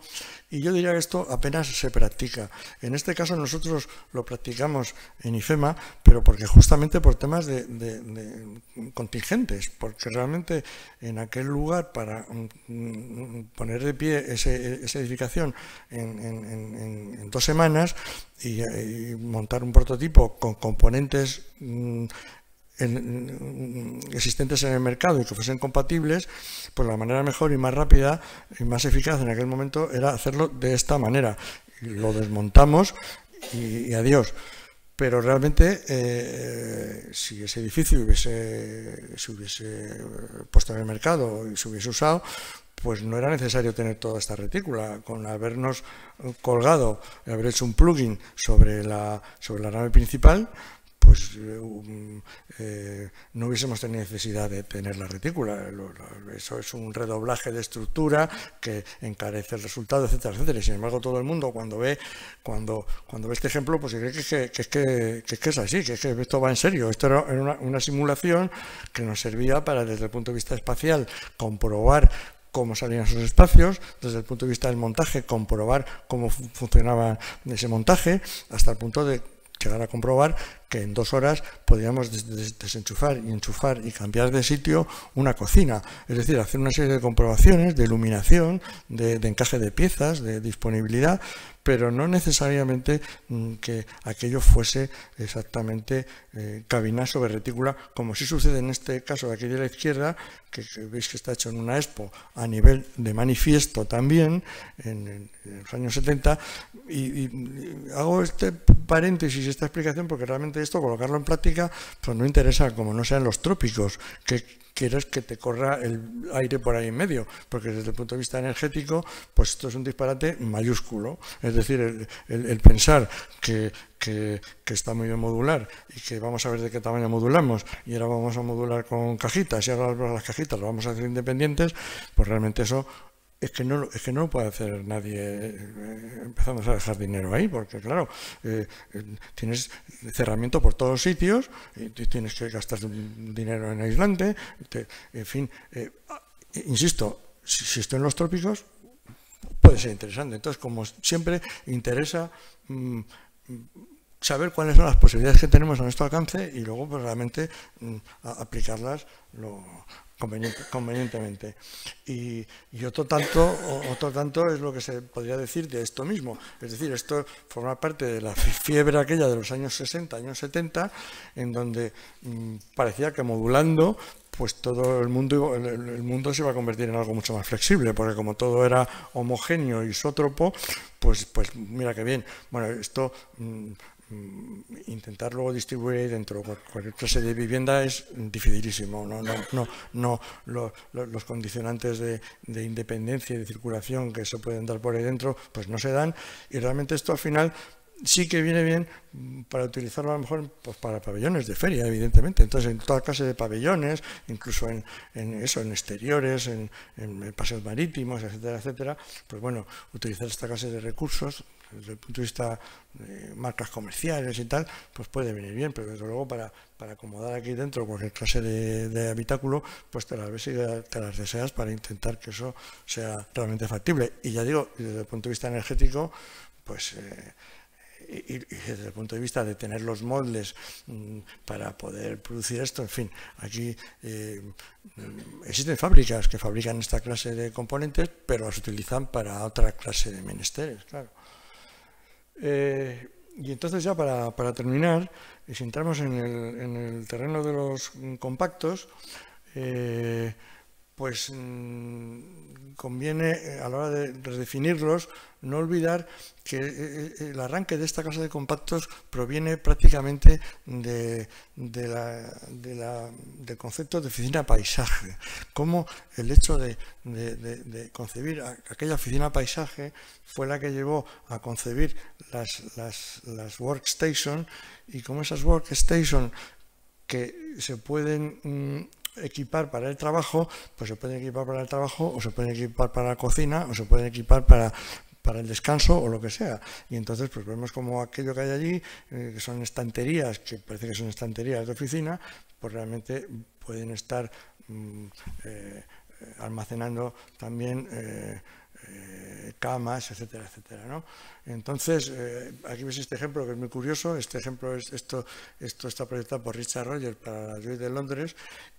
y yo diría que esto apenas se practica. En este caso nosotros lo practicamos en IFEMA, pero porque justamente por temas de, contingentes, porque realmente en aquel lugar para mm, poner de pie esa edificación en, dos semanas y, montar un prototipo con componentes mm, existentes en el mercado y que fuesen compatibles, pues la manera mejor y más rápida y más eficaz en aquel momento era hacerlo de esta manera. Lo desmontamos y, adiós. Pero realmente, eh, si ese edificio hubiese, se hubiese puesto en el mercado y se hubiese usado, pues no era necesario tener toda esta retícula. Con habernos colgado, haber hecho un plugin sobre la, sobre la nave principal, pues eh, eh, no hubiésemos tenido necesidad de tener la retícula. Eso es un redoblaje de estructura que encarece el resultado, etcétera, etcétera. Sin embargo, todo el mundo cuando ve cuando, cuando ve este ejemplo, pues cree que, es que, es así, que, esto va en serio. Esto era una simulación que nos servía para, desde el punto de vista espacial, comprobar cómo salían esos espacios, desde el punto de vista del montaje, comprobar cómo funcionaba ese montaje, hasta el punto de llegar a comprobar que en dos horas podíamos desenchufar y enchufar y cambiar de sitio una cocina. Es decir, hacer una serie de comprobaciones de iluminación, de, encaje de piezas, de disponibilidad, pero no necesariamente mm, que aquello fuese exactamente eh, cabina sobre retícula, como sí sucede en este caso de aquí de la izquierda, que, veis que está hecho en una expo a nivel de manifiesto también, en, los años 70, y, hago este paréntesis, esta explicación, porque realmente esto, colocarlo en práctica, pues no interesa, como no sean los trópicos, que quieres que te corra el aire por ahí en medio, porque desde el punto de vista energético, pues esto es un disparate mayúsculo. Es decir, el, pensar que, que, está muy bien modular y que vamos a ver de qué tamaño modulamos y ahora vamos a modular con cajitas y ahora las cajitas lo vamos a hacer independientes, pues realmente eso es que no es que no lo puede hacer nadie eh, empezando a dejar dinero ahí porque claro eh, eh, tienes cerramiento por todos sitios tienes que gastar dinero en aislante en fin ah, insisto si, estoy en los trópicos puede ser interesante. Entonces como siempre interesa mm, saber cuáles son las posibilidades que tenemos a nuestro alcance y luego pues, realmente mm, aplicarlas lo, convenientemente. Y, otro, tanto, otro tanto es lo que se podría decir de esto mismo. Es decir, esto forma parte de la fiebre aquella de los años 60, años 70, en donde mm, parecía que modulando pues todo el mundo, el, mundo se iba a convertir en algo mucho más flexible, porque como todo era homogéneo y isótropo, pues, pues mira qué bien. Bueno, esto Mm, intentar luego distribuir dentro de cualquier clase de vivienda es dificilísimo. No, no, no, los condicionantes de, independencia y de circulación que se pueden dar por ahí dentro, pues no se dan. Y realmente esto al final sí que viene bien mm, para utilizarlo a lo mejor pues, para pabellones de feria, evidentemente. Entonces, en toda clase de pabellones, incluso en, eso, en exteriores, en, paseos marítimos, etcétera, etcétera, pues bueno, utilizar esta clase de recursos desde el punto de vista de marcas comerciales y tal, pues puede venir bien, pero desde luego para, para acomodar aquí dentro cualquier clase de, habitáculo, pues te las ves y te las deseas para intentar que eso sea realmente factible. Y ya digo, desde el punto de vista energético, pues... Eh, y, desde el punto de vista de tener los moldes mm, para poder producir esto, en fin, aquí eh, existen fábricas que fabrican esta clase de componentes, pero las utilizan para otra clase de menesteres, claro. Eh, y entonces ya para, terminar, si entramos en el, terreno de los compactos, eh, pues mm, conviene eh, a la hora de redefinirlos no olvidar que eh, eh, el arranque de esta clase de compactos proviene prácticamente de, del concepto de oficina-paisaje, como el hecho de, concebir aquella oficina-paisaje fue la que llevó a concebir las, las, las workstations y como esas workstations que se pueden mm, equipar para el trabajo, pues se pueden equipar para el trabajo, o se pueden equipar para la cocina, o se pueden equipar para, para el descanso o lo que sea. Y entonces pues vemos como aquello que hay allí, eh, que son estanterías, que parece que son estanterías de oficina, pues realmente pueden estar mm, eh, almacenando también eh, camas, etcétera, etcétera. ¿no? Entonces, aquí ves este ejemplo que es muy curioso. Este ejemplo es esto, esto está proyectado por Richard Rogers para la Joy de Londres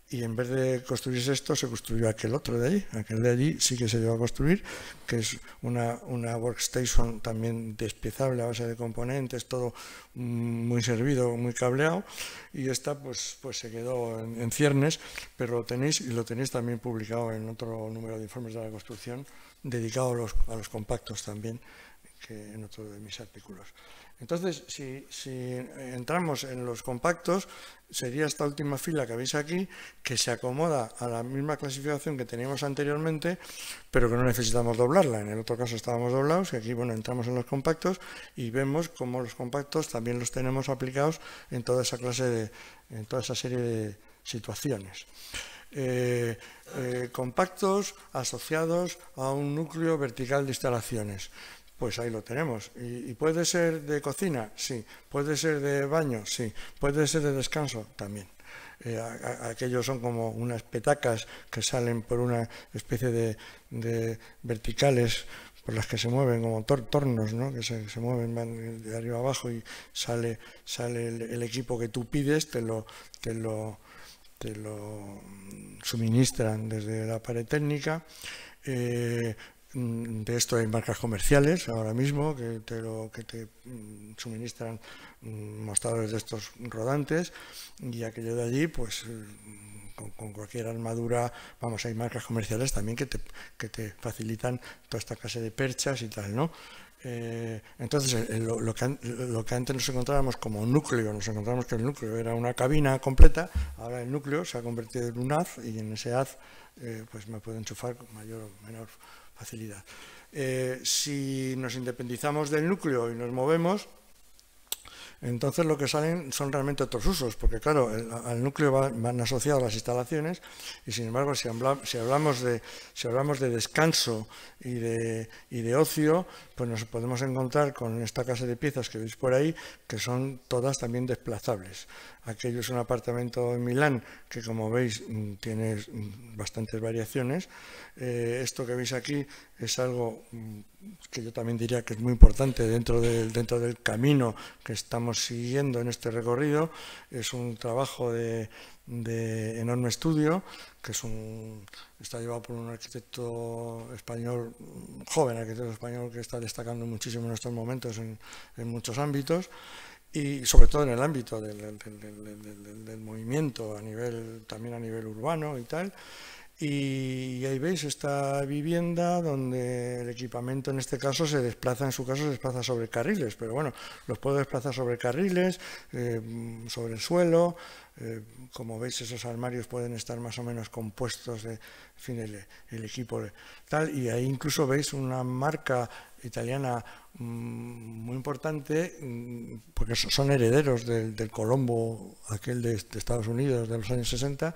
y en vez de construirse esto, se construyó aquel otro de allí. Aquel de allí sí que se llevó a construir, que es una, una workstation también despiezable a base de componentes, todo muy servido, muy cableado, y esta pues, pues se quedó en, ciernes, pero lo tenéis y lo tenéis también publicado en otro número de informes de la construcción, dedicado a los, compactos también, que en otro de mis artículos. Entonces, si, entramos en los compactos, sería esta última fila que veis aquí, que se acomoda a la misma clasificación que teníamos anteriormente, pero que no necesitamos doblarla. En el otro caso estábamos doblados y aquí bueno, entramos en los compactos y vemos cómo los compactos también los tenemos aplicados en toda esa clase de, en toda esa serie de situaciones. Eh, eh, compactos asociados a un núcleo vertical de instalaciones pues ahí lo tenemos. ¿Y, puede ser de cocina? Sí. ¿Puede ser de baño? Sí. ¿Puede ser de descanso? También. Eh, aquellos son como unas petacas que salen por una especie de, verticales por las que se mueven como tornos, ¿no? que se, mueven de arriba abajo y sale, sale el, equipo que tú pides, te lo, te lo, te lo suministran desde la pared técnica. Eh, de esto hay marcas comerciales ahora mismo que te, lo, que te mm, suministran mm, mostradores de estos rodantes y aquello de allí pues con, cualquier armadura, vamos, hay marcas comerciales también que te, que te facilitan toda esta clase de perchas y tal, ¿no? Eh, entonces, lo, que, lo, que, antes nos encontrábamos como núcleo, nos encontramos que el núcleo era una cabina completa, ahora el núcleo se ha convertido en un haz y en ese haz eh, pues me puedo enchufar con mayor o menor facilidad. Eh, si nos independizamos del núcleo y nos movemos, entonces lo que salen son realmente otros usos, porque claro, al núcleo van, asociadas las instalaciones y sin embargo si, hablamos, de, si hablamos de descanso y de, y de ocio, pues nos podemos encontrar con esta clase de piezas que veis por ahí, que son todas también desplazables. Aquello es un apartamento en Milán que, como veis, mm, tiene bastantes variaciones. Eh, esto que veis aquí es algo mm, que yo también diría que es muy importante dentro del, dentro del camino que estamos siguiendo en este recorrido. Es un trabajo de, enorme estudio, que es un, está llevado por un arquitecto español, joven arquitecto español que está destacando muchísimo en estos momentos en, muchos ámbitos y sobre todo en el ámbito del, del, movimiento a nivel también a nivel urbano y tal y ahí veis esta vivienda donde el equipamiento en este caso se desplaza, en su caso se desplaza sobre carriles, pero bueno, los puedo desplazar sobre carriles, eh, sobre el suelo, eh, como veis, esos armarios pueden estar más o menos compuestos de, fin, el, equipo tal, y ahí incluso veis una marca italiana mm, muy importante, mm, porque son herederos del, Colombo, aquel de, de Estados Unidos de los años 60,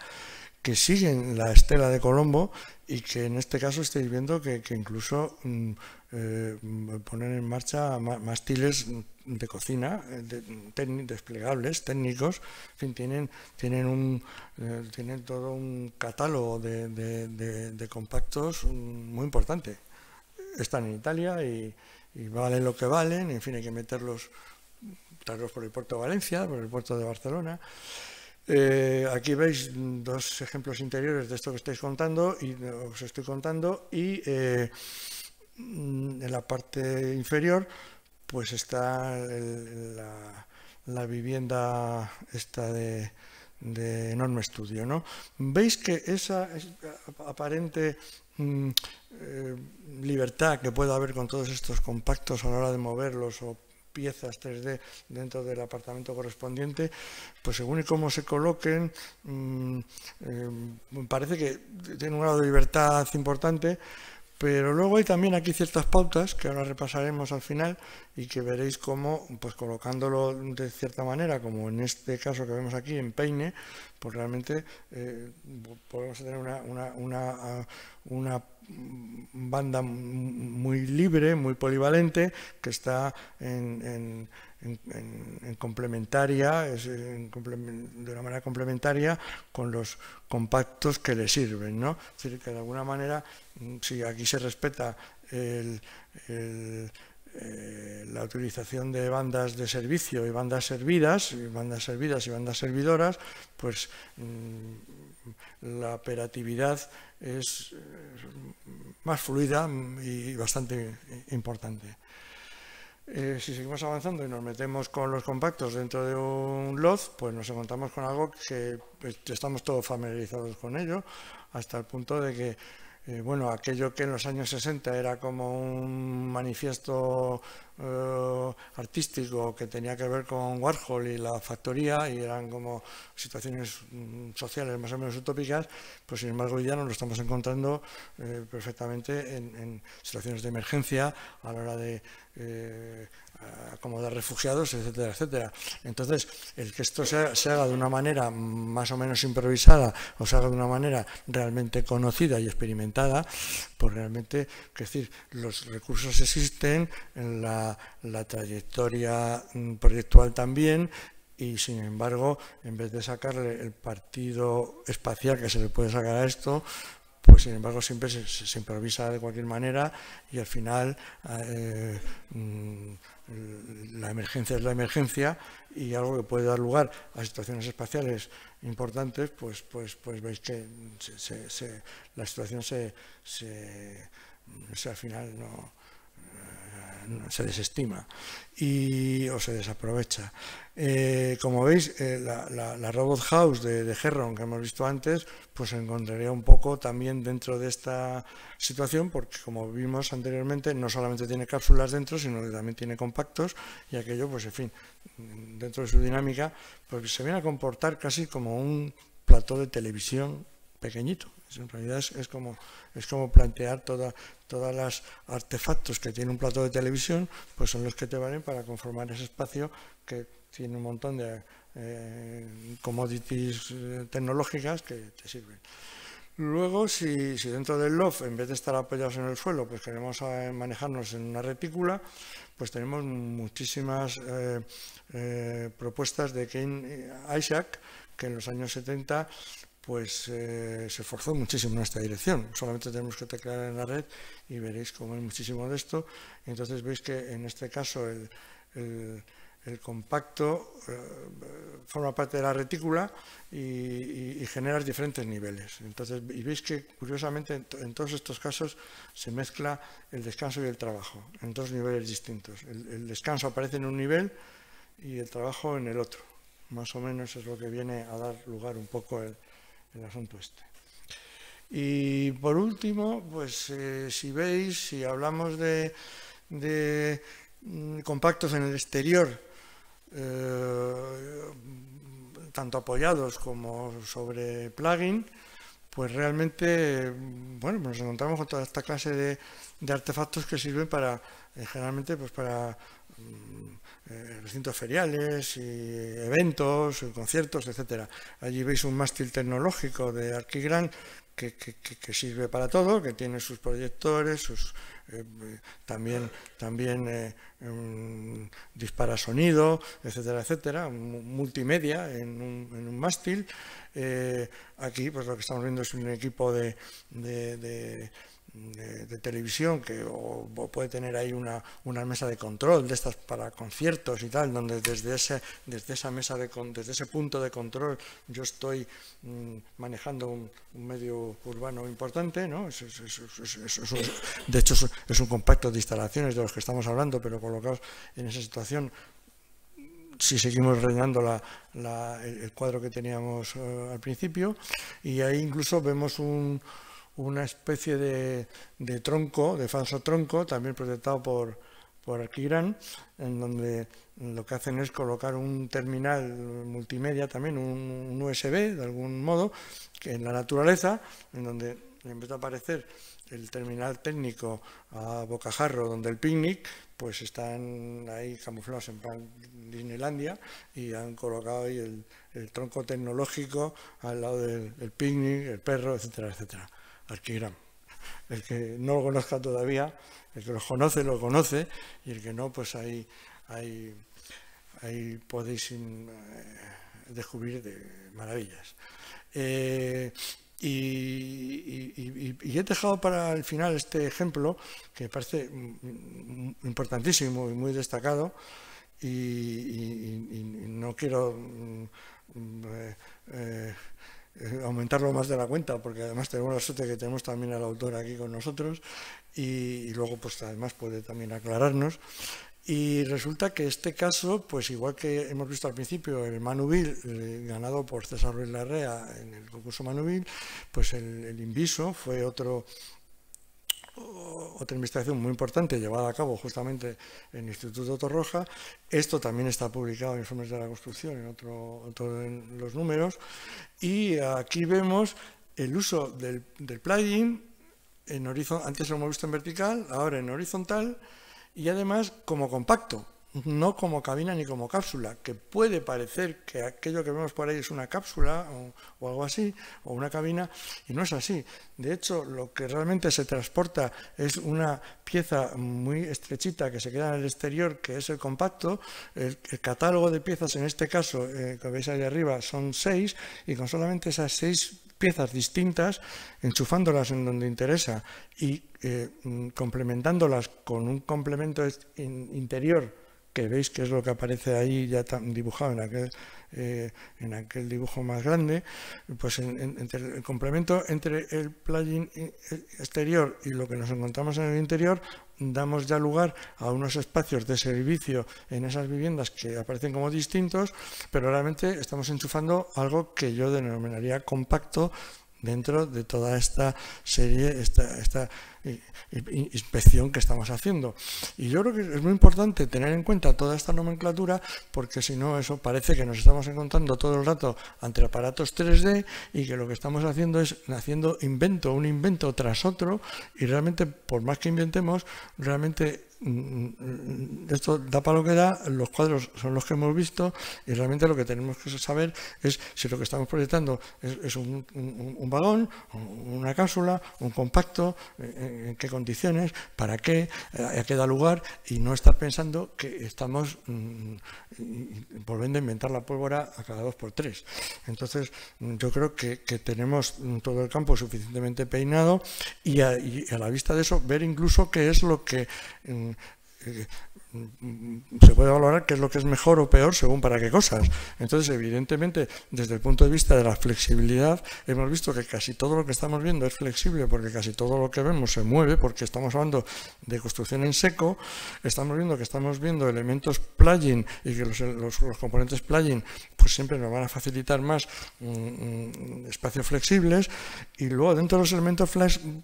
que siguen la estela de Colombo y que en este caso estáis viendo que, incluso mm, eh, ponen en marcha mástiles de cocina eh, desplegables, técnicos, en fin, tienen, tienen, un, eh, tienen todo un catálogo de, compactos muy importante. Están en Italia y, y, valen lo que valen, en fin, hay que meterlos, traerlos por el puerto de Valencia, por el puerto de Barcelona. Eh, aquí veis dos ejemplos interiores de esto que estáis contando y os estoy contando y eh, en la parte inferior pues está la, vivienda esta de, enorme estudio. ¿no? Veis que esa aparente mm, eh, libertad que puede haber con todos estos compactos a la hora de moverlos o piezas 3D dentro del apartamento correspondiente, pues según y cómo se coloquen, mm, eh, parece que tiene un grado de libertad importante, pero luego hay también aquí ciertas pautas que ahora repasaremos al final y que veréis cómo, pues colocándolo de cierta manera, como en este caso que vemos aquí en Peine, pues realmente eh, podemos tener una, una, una banda muy libre, muy polivalente, que está en, complementaria, de una manera complementaria con los compactos que le sirven. ¿no? Es decir, que de alguna manera, mm, si aquí se respeta eh, la utilización de bandas de servicio y bandas servidas, y bandas servidas y bandas servidoras, pues mm, la operatividad es más fluida y bastante importante. Eh, si seguimos avanzando y nos metemos con los compactos dentro de un LOD, pues nos encontramos con algo que pues, estamos todos familiarizados con ello, hasta el punto de que eh, bueno, aquello que en los años 60 era como un manifiesto eh, artístico que tenía que ver con Warhol y la factoría y eran como situaciones mm, sociales más o menos utópicas, pues sin embargo ya nos lo estamos encontrando eh, perfectamente en, situaciones de emergencia a la hora de acomodar refugiados, etcétera, etcétera. Entonces, el que esto se, haga de una manera más o menos improvisada o se haga de una manera realmente conocida y experimentada, pues realmente, es decir, los recursos existen, la, la trayectoria mm, proyectual también, y sin embargo, en vez de sacarle el partido espacial que se le puede sacar a esto, pues sin embargo siempre se, improvisa de cualquier manera y al final eh, mm, la emergencia es la emergencia y algo que puede dar lugar a situaciones espaciales importantes, pues, pues, pues veis que la situación se, al final no, se desestima y, o se desaprovecha. Eh, como veis, eh, la, Robot House de, de Herron que hemos visto antes, pues encontraría un poco también dentro de esta situación, porque como vimos anteriormente, no solamente tiene cápsulas dentro, sino que también tiene compactos y aquello, pues en fin, dentro de su dinámica, pues se viene a comportar casi como un plató de televisión pequeñito. En realidad es, como, es como plantear toda, todas las artefactos que tiene un plato de televisión, pues son los que te valen para conformar ese espacio que tiene un montón de eh, commodities eh, tecnológicas que te sirven. Luego, si, dentro del loft, en vez de estar apoyados en el suelo, pues queremos eh, manejarnos en una retícula, pues tenemos muchísimas propuestas de Kane Isaac, que en los años 70 pues eh, se esforzó muchísimo en esta dirección. Solamente tenemos que teclear en la red y veréis cómo hay muchísimo de esto. Entonces veis que en este caso el, compacto eh, forma parte de la retícula y, genera diferentes niveles. Entonces, y veis que curiosamente en, todos estos casos se mezcla el descanso y el trabajo en dos niveles distintos. el descanso aparece en un nivel y el trabajo en el otro. Más o menos es lo que viene a dar lugar un poco el, el asunto este. Y por último, pues eh, si veis, si hablamos de, mm, compactos en el exterior, eh, tanto apoyados como sobre plugin, pues realmente, bueno, nos encontramos con toda esta clase de, artefactos que sirven para, eh, generalmente, pues para mm, eh, recintos feriales y eventos, conciertos, etcétera. Allí veis un mástil tecnológico de Arquigran que, sirve para todo, que tiene sus proyectores, sus, eh, también, también dispara sonido, etcétera, etcétera, multimedia en un, en un mástil. Eh, aquí pues lo que estamos viendo es un equipo de, de, televisión que puede tener ahí una, una, mesa de control de estas para conciertos y tal, donde desde, ese, desde esa mesa de desde ese punto de control yo estoy mm, manejando un, medio urbano importante, ¿no? de hecho es un compacto de instalaciones de los que estamos hablando, pero colocados en esa situación si seguimos rellenando el, cuadro que teníamos eh, al principio, y ahí incluso vemos una especie de, tronco, de falso tronco, también proyectado por, por en donde lo que hacen es colocar un terminal multimedia también, un, USB de algún modo, que en la naturaleza, en donde en de aparecer el terminal técnico a bocajarro donde el picnic, pues están ahí camuflados en plan Disneylandia y han colocado ahí el, tronco tecnológico al lado del picnic, el perro, etcétera, etcétera. Arquigram. El que no lo conozca todavía, el que lo conoce, lo conoce, y el que no, pues ahí, ahí, podéis eh, descubrir de maravillas. Eh, y, he dejado para el final este ejemplo que me parece importantísimo y muy destacado y, no quiero mm, eh, aumentarlo más de la cuenta porque además tenemos la suerte que tenemos también al autor aquí con nosotros y, luego pues además puede también aclararnos. Y resulta que este caso, pues igual que hemos visto al principio el Manubil, eh, ganado por César Ruiz Larrea en el concurso Manubil, pues el, Inviso fue otro, otra investigación muy importante llevada a cabo justamente en el Instituto Torroja. Esto también está publicado en Informes de la Construcción, en otro, en los números. Y aquí vemos el uso del, del plugin en antes lo hemos visto en vertical, ahora en horizontal, y además como compacto, no como cabina ni como cápsula, que puede parecer que aquello que vemos por ahí es una cápsula o, algo así, o una cabina, y no es así. De hecho, lo que realmente se transporta es una pieza muy estrechita que se queda en el exterior, que es el compacto. El, catálogo de piezas, en este caso, eh, que veis ahí arriba, son seis, y con solamente esas seis piezas distintas, enchufándolas en donde interesa y eh, complementándolas con un complemento interior, que veis que es lo que aparece ahí ya dibujado en aquel, eh, en aquel dibujo más grande, pues entre el complemento entre el plugin exterior y lo que nos encontramos en el interior, damos ya lugar a unos espacios de servicio en esas viviendas que aparecen como distintos, pero realmente estamos enchufando algo que yo denominaría compacto dentro de toda esta serie, esta, esta inspección que estamos haciendo. Y yo creo que es muy importante tener en cuenta toda esta nomenclatura porque si no eso parece que nos estamos encontrando todo el rato ante aparatos 3D y que lo que estamos haciendo es haciendo invento, un invento tras otro y realmente por más que inventemos, realmente Mm, esto da para lo que da, los cuadros son los que hemos visto y realmente lo que tenemos que saber es si lo que estamos proyectando es, un, vagón, una cápsula, un compacto, en, qué condiciones, para qué, a qué da lugar y no estar pensando que estamos mm, volviendo a inventar la pólvora a cada dos por tres. Entonces yo creo que, tenemos todo el campo suficientemente peinado y a, la vista de eso ver incluso qué es lo que mm, eh, se puede valorar qué es lo que es mejor o peor según para qué cosas. Entonces, evidentemente, desde el punto de vista de la flexibilidad, hemos visto que casi todo lo que estamos viendo es flexible porque casi todo lo que vemos se mueve, porque estamos hablando de construcción en seco, estamos viendo que estamos viendo elementos plugin y que los, componentes plugin pues siempre nos van a facilitar más mm, mm, espacios flexibles y luego dentro de los elementos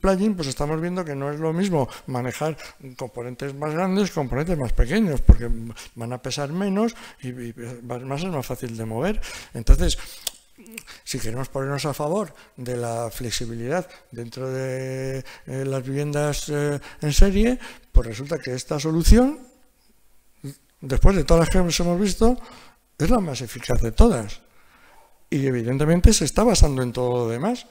plugin pues estamos viendo que no es lo mismo manejar componentes más grandes, componentes más pequeños porque van a pesar menos y, más es más fácil de mover. Entonces, si queremos ponernos a favor de la flexibilidad dentro de eh, las viviendas eh, en serie, pues resulta que esta solución, después de todas las que hemos visto, es la más eficaz de todas. Y evidentemente se está basando en todo lo demás.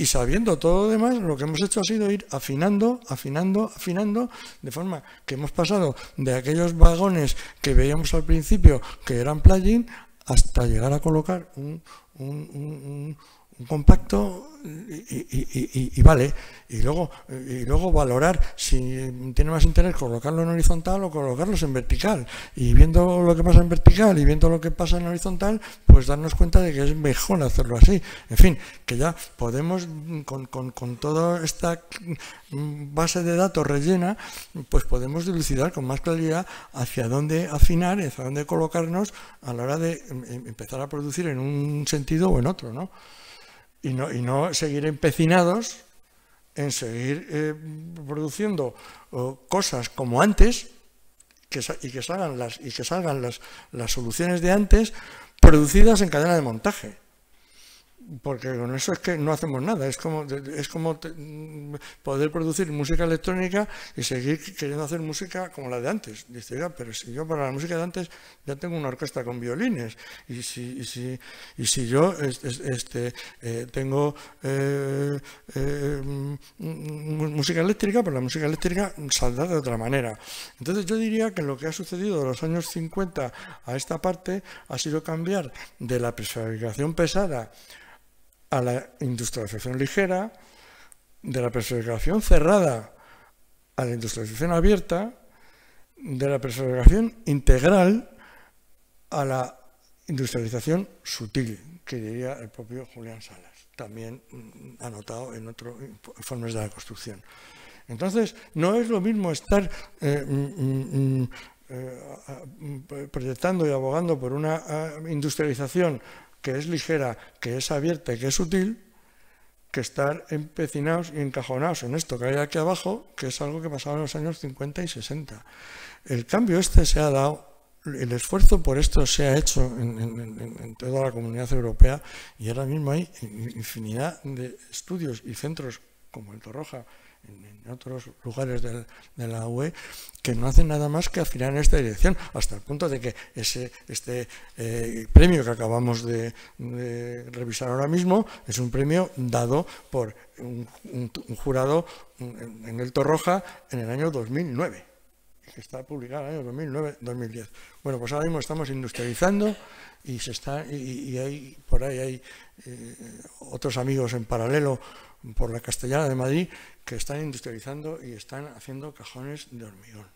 Y sabiendo todo lo demás, lo que hemos hecho ha sido ir afinando, afinando, afinando, de forma que hemos pasado de aquellos vagones que veíamos al principio que eran plugin hasta llegar a colocar un, un, compacto y, vale. Y luego, y luego valorar si tiene más interés colocarlo en horizontal o colocarlos en vertical. Y viendo lo que pasa en vertical y viendo lo que pasa en horizontal, pues darnos cuenta de que es mejor hacerlo así. En fin, que ya podemos, con, con, con toda esta base de datos rellena, pues podemos dilucidar con más claridad hacia dónde afinar, hacia dónde colocarnos a la hora de em, em, empezar a producir en un sentido o en otro, ¿no? Y no, y no seguir empecinados en seguir eh, produciendo cosas como antes y que salgan, las, y que salgan las, las soluciones de antes producidas en cadena de montaje porque con eso es que no hacemos nada, es como, es como poder producir música electrónica y seguir queriendo hacer música como la de antes. Dice, pero si yo para la música de antes ya tengo una orquesta con violines y si, y si, y si yo este, eh, tengo eh, eh, música eléctrica, pues la música eléctrica saldrá de otra manera. Entonces yo diría que lo que ha sucedido de los años 50 a esta parte ha sido cambiar de la prefabricación pesada a la industrialización ligera, de la prefabricación cerrada a la industrialización abierta, de la prefabricación integral a la industrialización sutil, que diría el propio Julián Salas, también mm, anotado en otros informes de la construcción. Entonces, no es lo mismo estar eh, mm, mm, eh, proyectando y abogando por una industrialización que es ligera, que es abierta y que es sutil, que estar empecinados y encajonados en esto que hay aquí abajo, que es algo que pasaba en los años 50 y 60. El cambio este se ha dado, el esfuerzo por esto se ha hecho en, toda la comunidad europea y ahora mismo hay infinidad de estudios y centros como el Torroja, en, otros lugares de, la UE que no hacen nada más que afinar en esta dirección, hasta el punto de que ese, este eh, premio que acabamos de, revisar ahora mismo es un premio dado por un, jurado en, el Torroja en el año 2009 que está publicado en el año 2009-2010. Bueno, pues ahora mismo estamos industrializando y se está y, hay por ahí hay eh, otros amigos en paralelo por la Castellana de Madrid que están industrializando y están haciendo cajones de hormigón.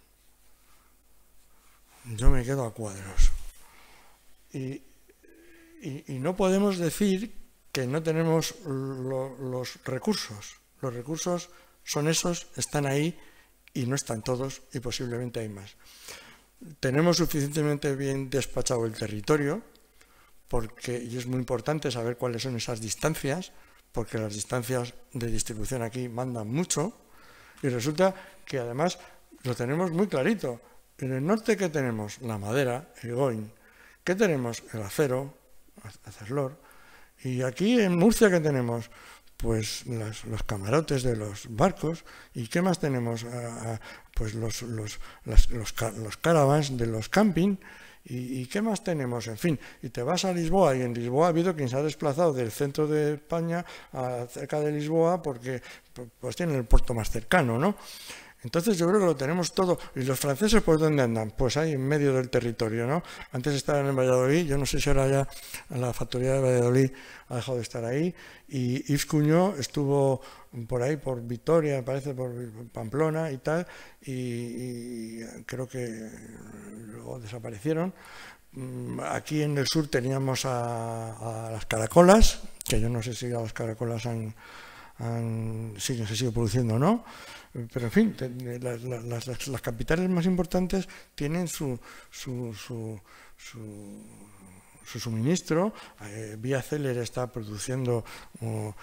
Yo me quedo a cuadros. Y, no podemos decir que no tenemos los recursos. Los recursos son esos, están ahí y no están todos y posiblemente hay más. Tenemos suficientemente bien despachado el territorio, porque, y es muy importante saber cuáles son esas distancias, porque las distancias de distribución aquí mandan mucho, y resulta que además lo tenemos muy clarito. En el norte, ¿qué tenemos? La madera, el goin. ¿Qué tenemos? El acero, acerlor. Y aquí en Murcia, ¿qué tenemos? Pues los camarotes de los barcos. ¿Y qué más tenemos? Ah, ah, pues los, los, los caravans de los camping. ¿Y, qué más tenemos? En fin, y te vas a Lisboa, y en Lisboa ha habido quien se ha desplazado del centro de España a cerca de Lisboa porque pues tienen el puerto más cercano, ¿no? Entonces yo creo que lo tenemos todo. ¿Y los franceses por dónde andan? Pues ahí en medio del territorio, ¿no? Antes estaban en Valladolid, yo no sé si ahora ya la factoría de Valladolid ha dejado de estar ahí. Y Yves Cuñó estuvo por ahí, por Vitoria, parece, por Pamplona y tal, y, creo que luego desaparecieron. Mm, aquí en el sur teníamos a, las caracolas, que yo no sé si las caracolas han, han, siguen, produciendo o no, pero en fin, las, capitales más importantes tienen su, su, su, su suministro. Eh, Vía Celer está produciendo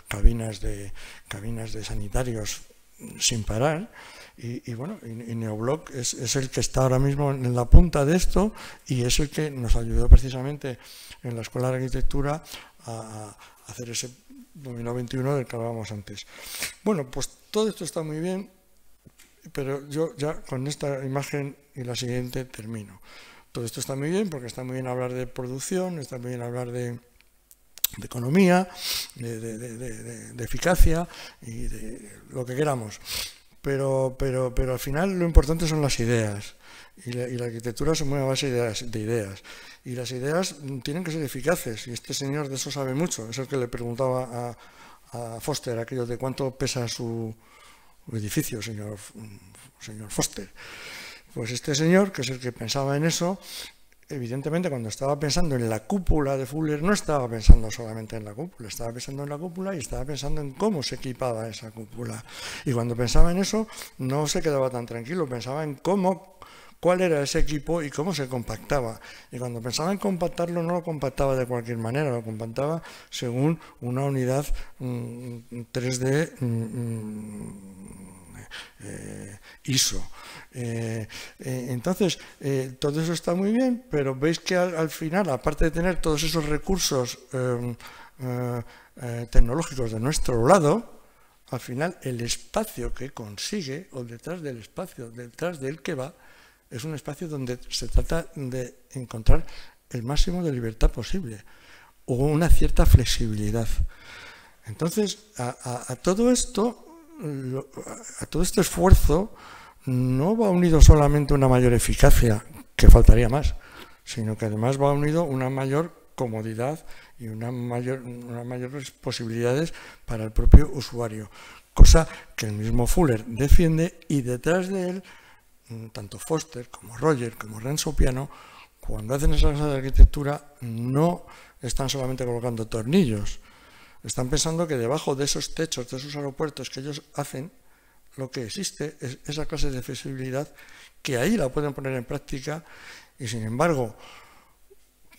cabinas, de, cabinas de sanitarios sin parar. Y, bueno, y, Neoblock es, el que está ahora mismo en la punta de esto y es el que nos ayudó precisamente en la Escuela de Arquitectura a, hacer ese dominó 21 del que hablábamos antes. Bueno, pues todo esto está muy bien, pero yo ya con esta imagen y la siguiente termino. Todo esto está muy bien porque está muy bien hablar de producción, está muy bien hablar de, economía, de, eficacia y de lo que queramos. Pero, pero, pero al final lo importante son las ideas. Y la, arquitectura se mueve a base de ideas, Y las ideas tienen que ser eficaces. Y este señor de eso sabe mucho. Es el que le preguntaba a, Foster aquello de cuánto pesa su edificio, señor, señor Foster. Pues este señor, que es el que pensaba en eso, evidentemente cuando estaba pensando en la cúpula de Fuller no estaba pensando solamente en la cúpula, estaba pensando en la cúpula y estaba pensando en cómo se equipaba esa cúpula. Y cuando pensaba en eso no se quedaba tan tranquilo, pensaba en cómo cuál era ese equipo y cómo se compactaba. Y cuando pensaba en compactarlo no lo compactaba de cualquier manera, lo compactaba según una unidad 3D mm, mm, eh, ISO. Eh, eh, entonces, eh, todo eso está muy bien, pero veis que al, final, aparte de tener todos esos recursos em, tecnológicos de nuestro lado, al final el espacio que consigue, o detrás del espacio, detrás del que va, es un espacio donde se trata de encontrar el máximo de libertad posible o una cierta flexibilidad. Entonces, a, todo esto, a todo este esfuerzo, no va unido solamente una mayor eficacia, que faltaría más, sino que además va unido una mayor comodidad y una mayor, unas mayores posibilidades para el propio usuario, cosa que el mismo Fuller defiende y detrás de él, mm, tanto Foster como Roger como Renzo Piano, cuando hacen esa clase de arquitectura no están solamente colocando tornillos, están pensando que debajo de esos techos, de esos aeropuertos que ellos hacen, lo que existe es esa clase de flexibilidad que ahí la pueden poner en práctica y sin embargo,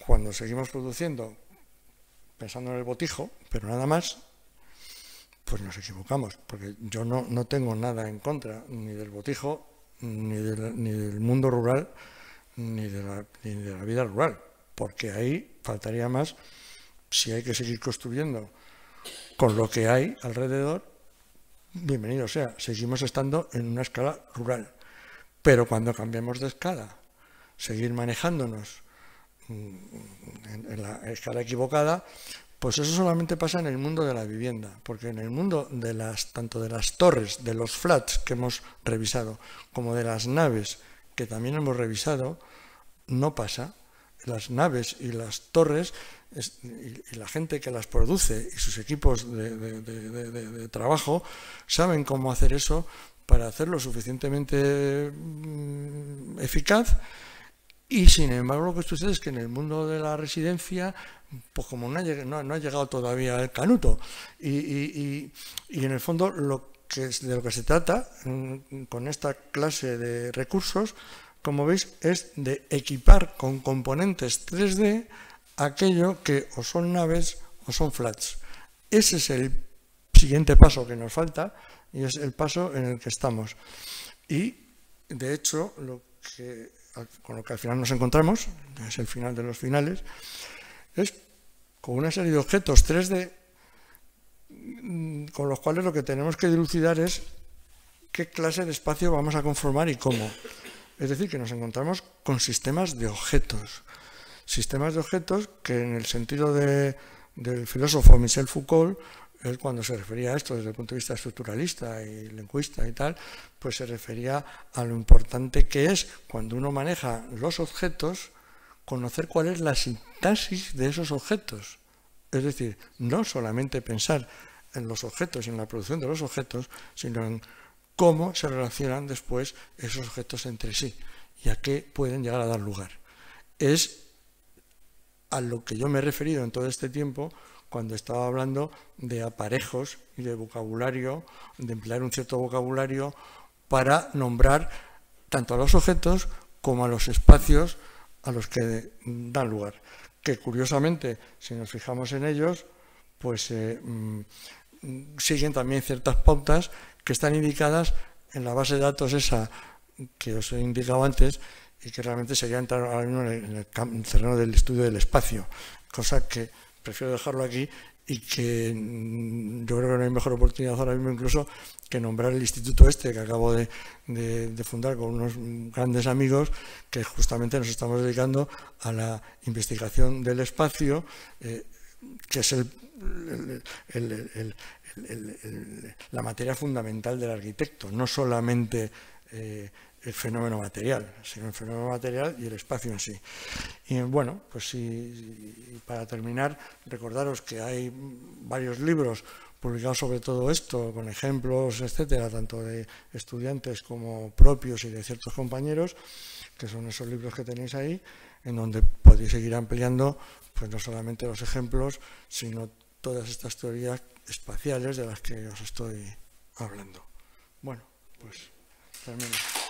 cuando seguimos produciendo pensando en el botijo, pero nada más, pues nos equivocamos, porque yo no, no tengo nada en contra ni del botijo, ni del, ni del mundo rural, ni de, la, ni de la vida rural, porque ahí faltaría más si hay que seguir construyendo con lo que hay alrededor, bienvenido sea, seguimos estando en una escala rural. Pero cuando cambiemos de escala, seguir manejándonos mm, en, la escala equivocada, pues eso solamente pasa en el mundo de la vivienda, porque en el mundo de las, tanto de las torres, de los flats que hemos revisado, como de las naves que también hemos revisado, no pasa. Las naves y las torres y, la gente que las produce y sus equipos de, trabajo saben cómo hacer eso para hacerlo suficientemente mm, eficaz. Y sin embargo lo que sucede es que en el mundo de la residencia pues como no ha, llegado todavía el canuto. Y, en el fondo lo que de lo que se trata mm, con esta clase de recursos como veis es de equipar con componentes 3D aquello que o son naves o son flats. Ese es el siguiente paso que nos falta y es el paso en el que estamos. Y, de hecho, lo que, con lo que al final nos encontramos, es el final de los finales, es con una serie de objetos 3D mm, con los cuales lo que tenemos que dilucidar es qué clase de espacio vamos a conformar y cómo. Es decir, que nos encontramos con sistemas de objetos sistemas de objetos que en el sentido del filósofo Michel Foucault, él cuando se refería a esto desde el punto de vista estructuralista y lingüista y tal, pues se refería a lo importante que es cuando uno maneja los objetos, conocer cuál es la sintaxis de esos objetos. Es decir, no solamente pensar en los objetos y en la producción de los objetos, sino en cómo se relacionan después esos objetos entre sí y a qué pueden llegar a dar lugar. Es a lo que yo me he referido en todo este tiempo cuando estaba hablando de aparejos y de vocabulario, de emplear un cierto vocabulario para nombrar tanto a los objetos como a los espacios a los que dan lugar. Que curiosamente, si nos fijamos en ellos, pues eh, mm, siguen también ciertas pautas que están indicadas en la base de datos esa que os he indicado antes y que realmente sería entrar ahora mismo en el, terreno del estudio del espacio, cosa que prefiero dejarlo aquí y que mm, yo creo que no hay mejor oportunidad ahora mismo incluso que nombrar el instituto este que acabo de, fundar con unos grandes amigos que justamente nos estamos dedicando a la investigación del espacio, eh, que es la materia fundamental del arquitecto, no solamente eh, el fenómeno material, sino el fenómeno material y el espacio en sí. Y bueno, pues sí, para terminar, recordaros que hay varios libros publicados sobre todo esto, con ejemplos, etcétera, tanto de estudiantes como propios y de ciertos compañeros, que son esos libros que tenéis ahí, en donde podéis seguir ampliando, pues no solamente los ejemplos, sino todas estas teorías espaciales de las que os estoy hablando. Bueno, pues termino.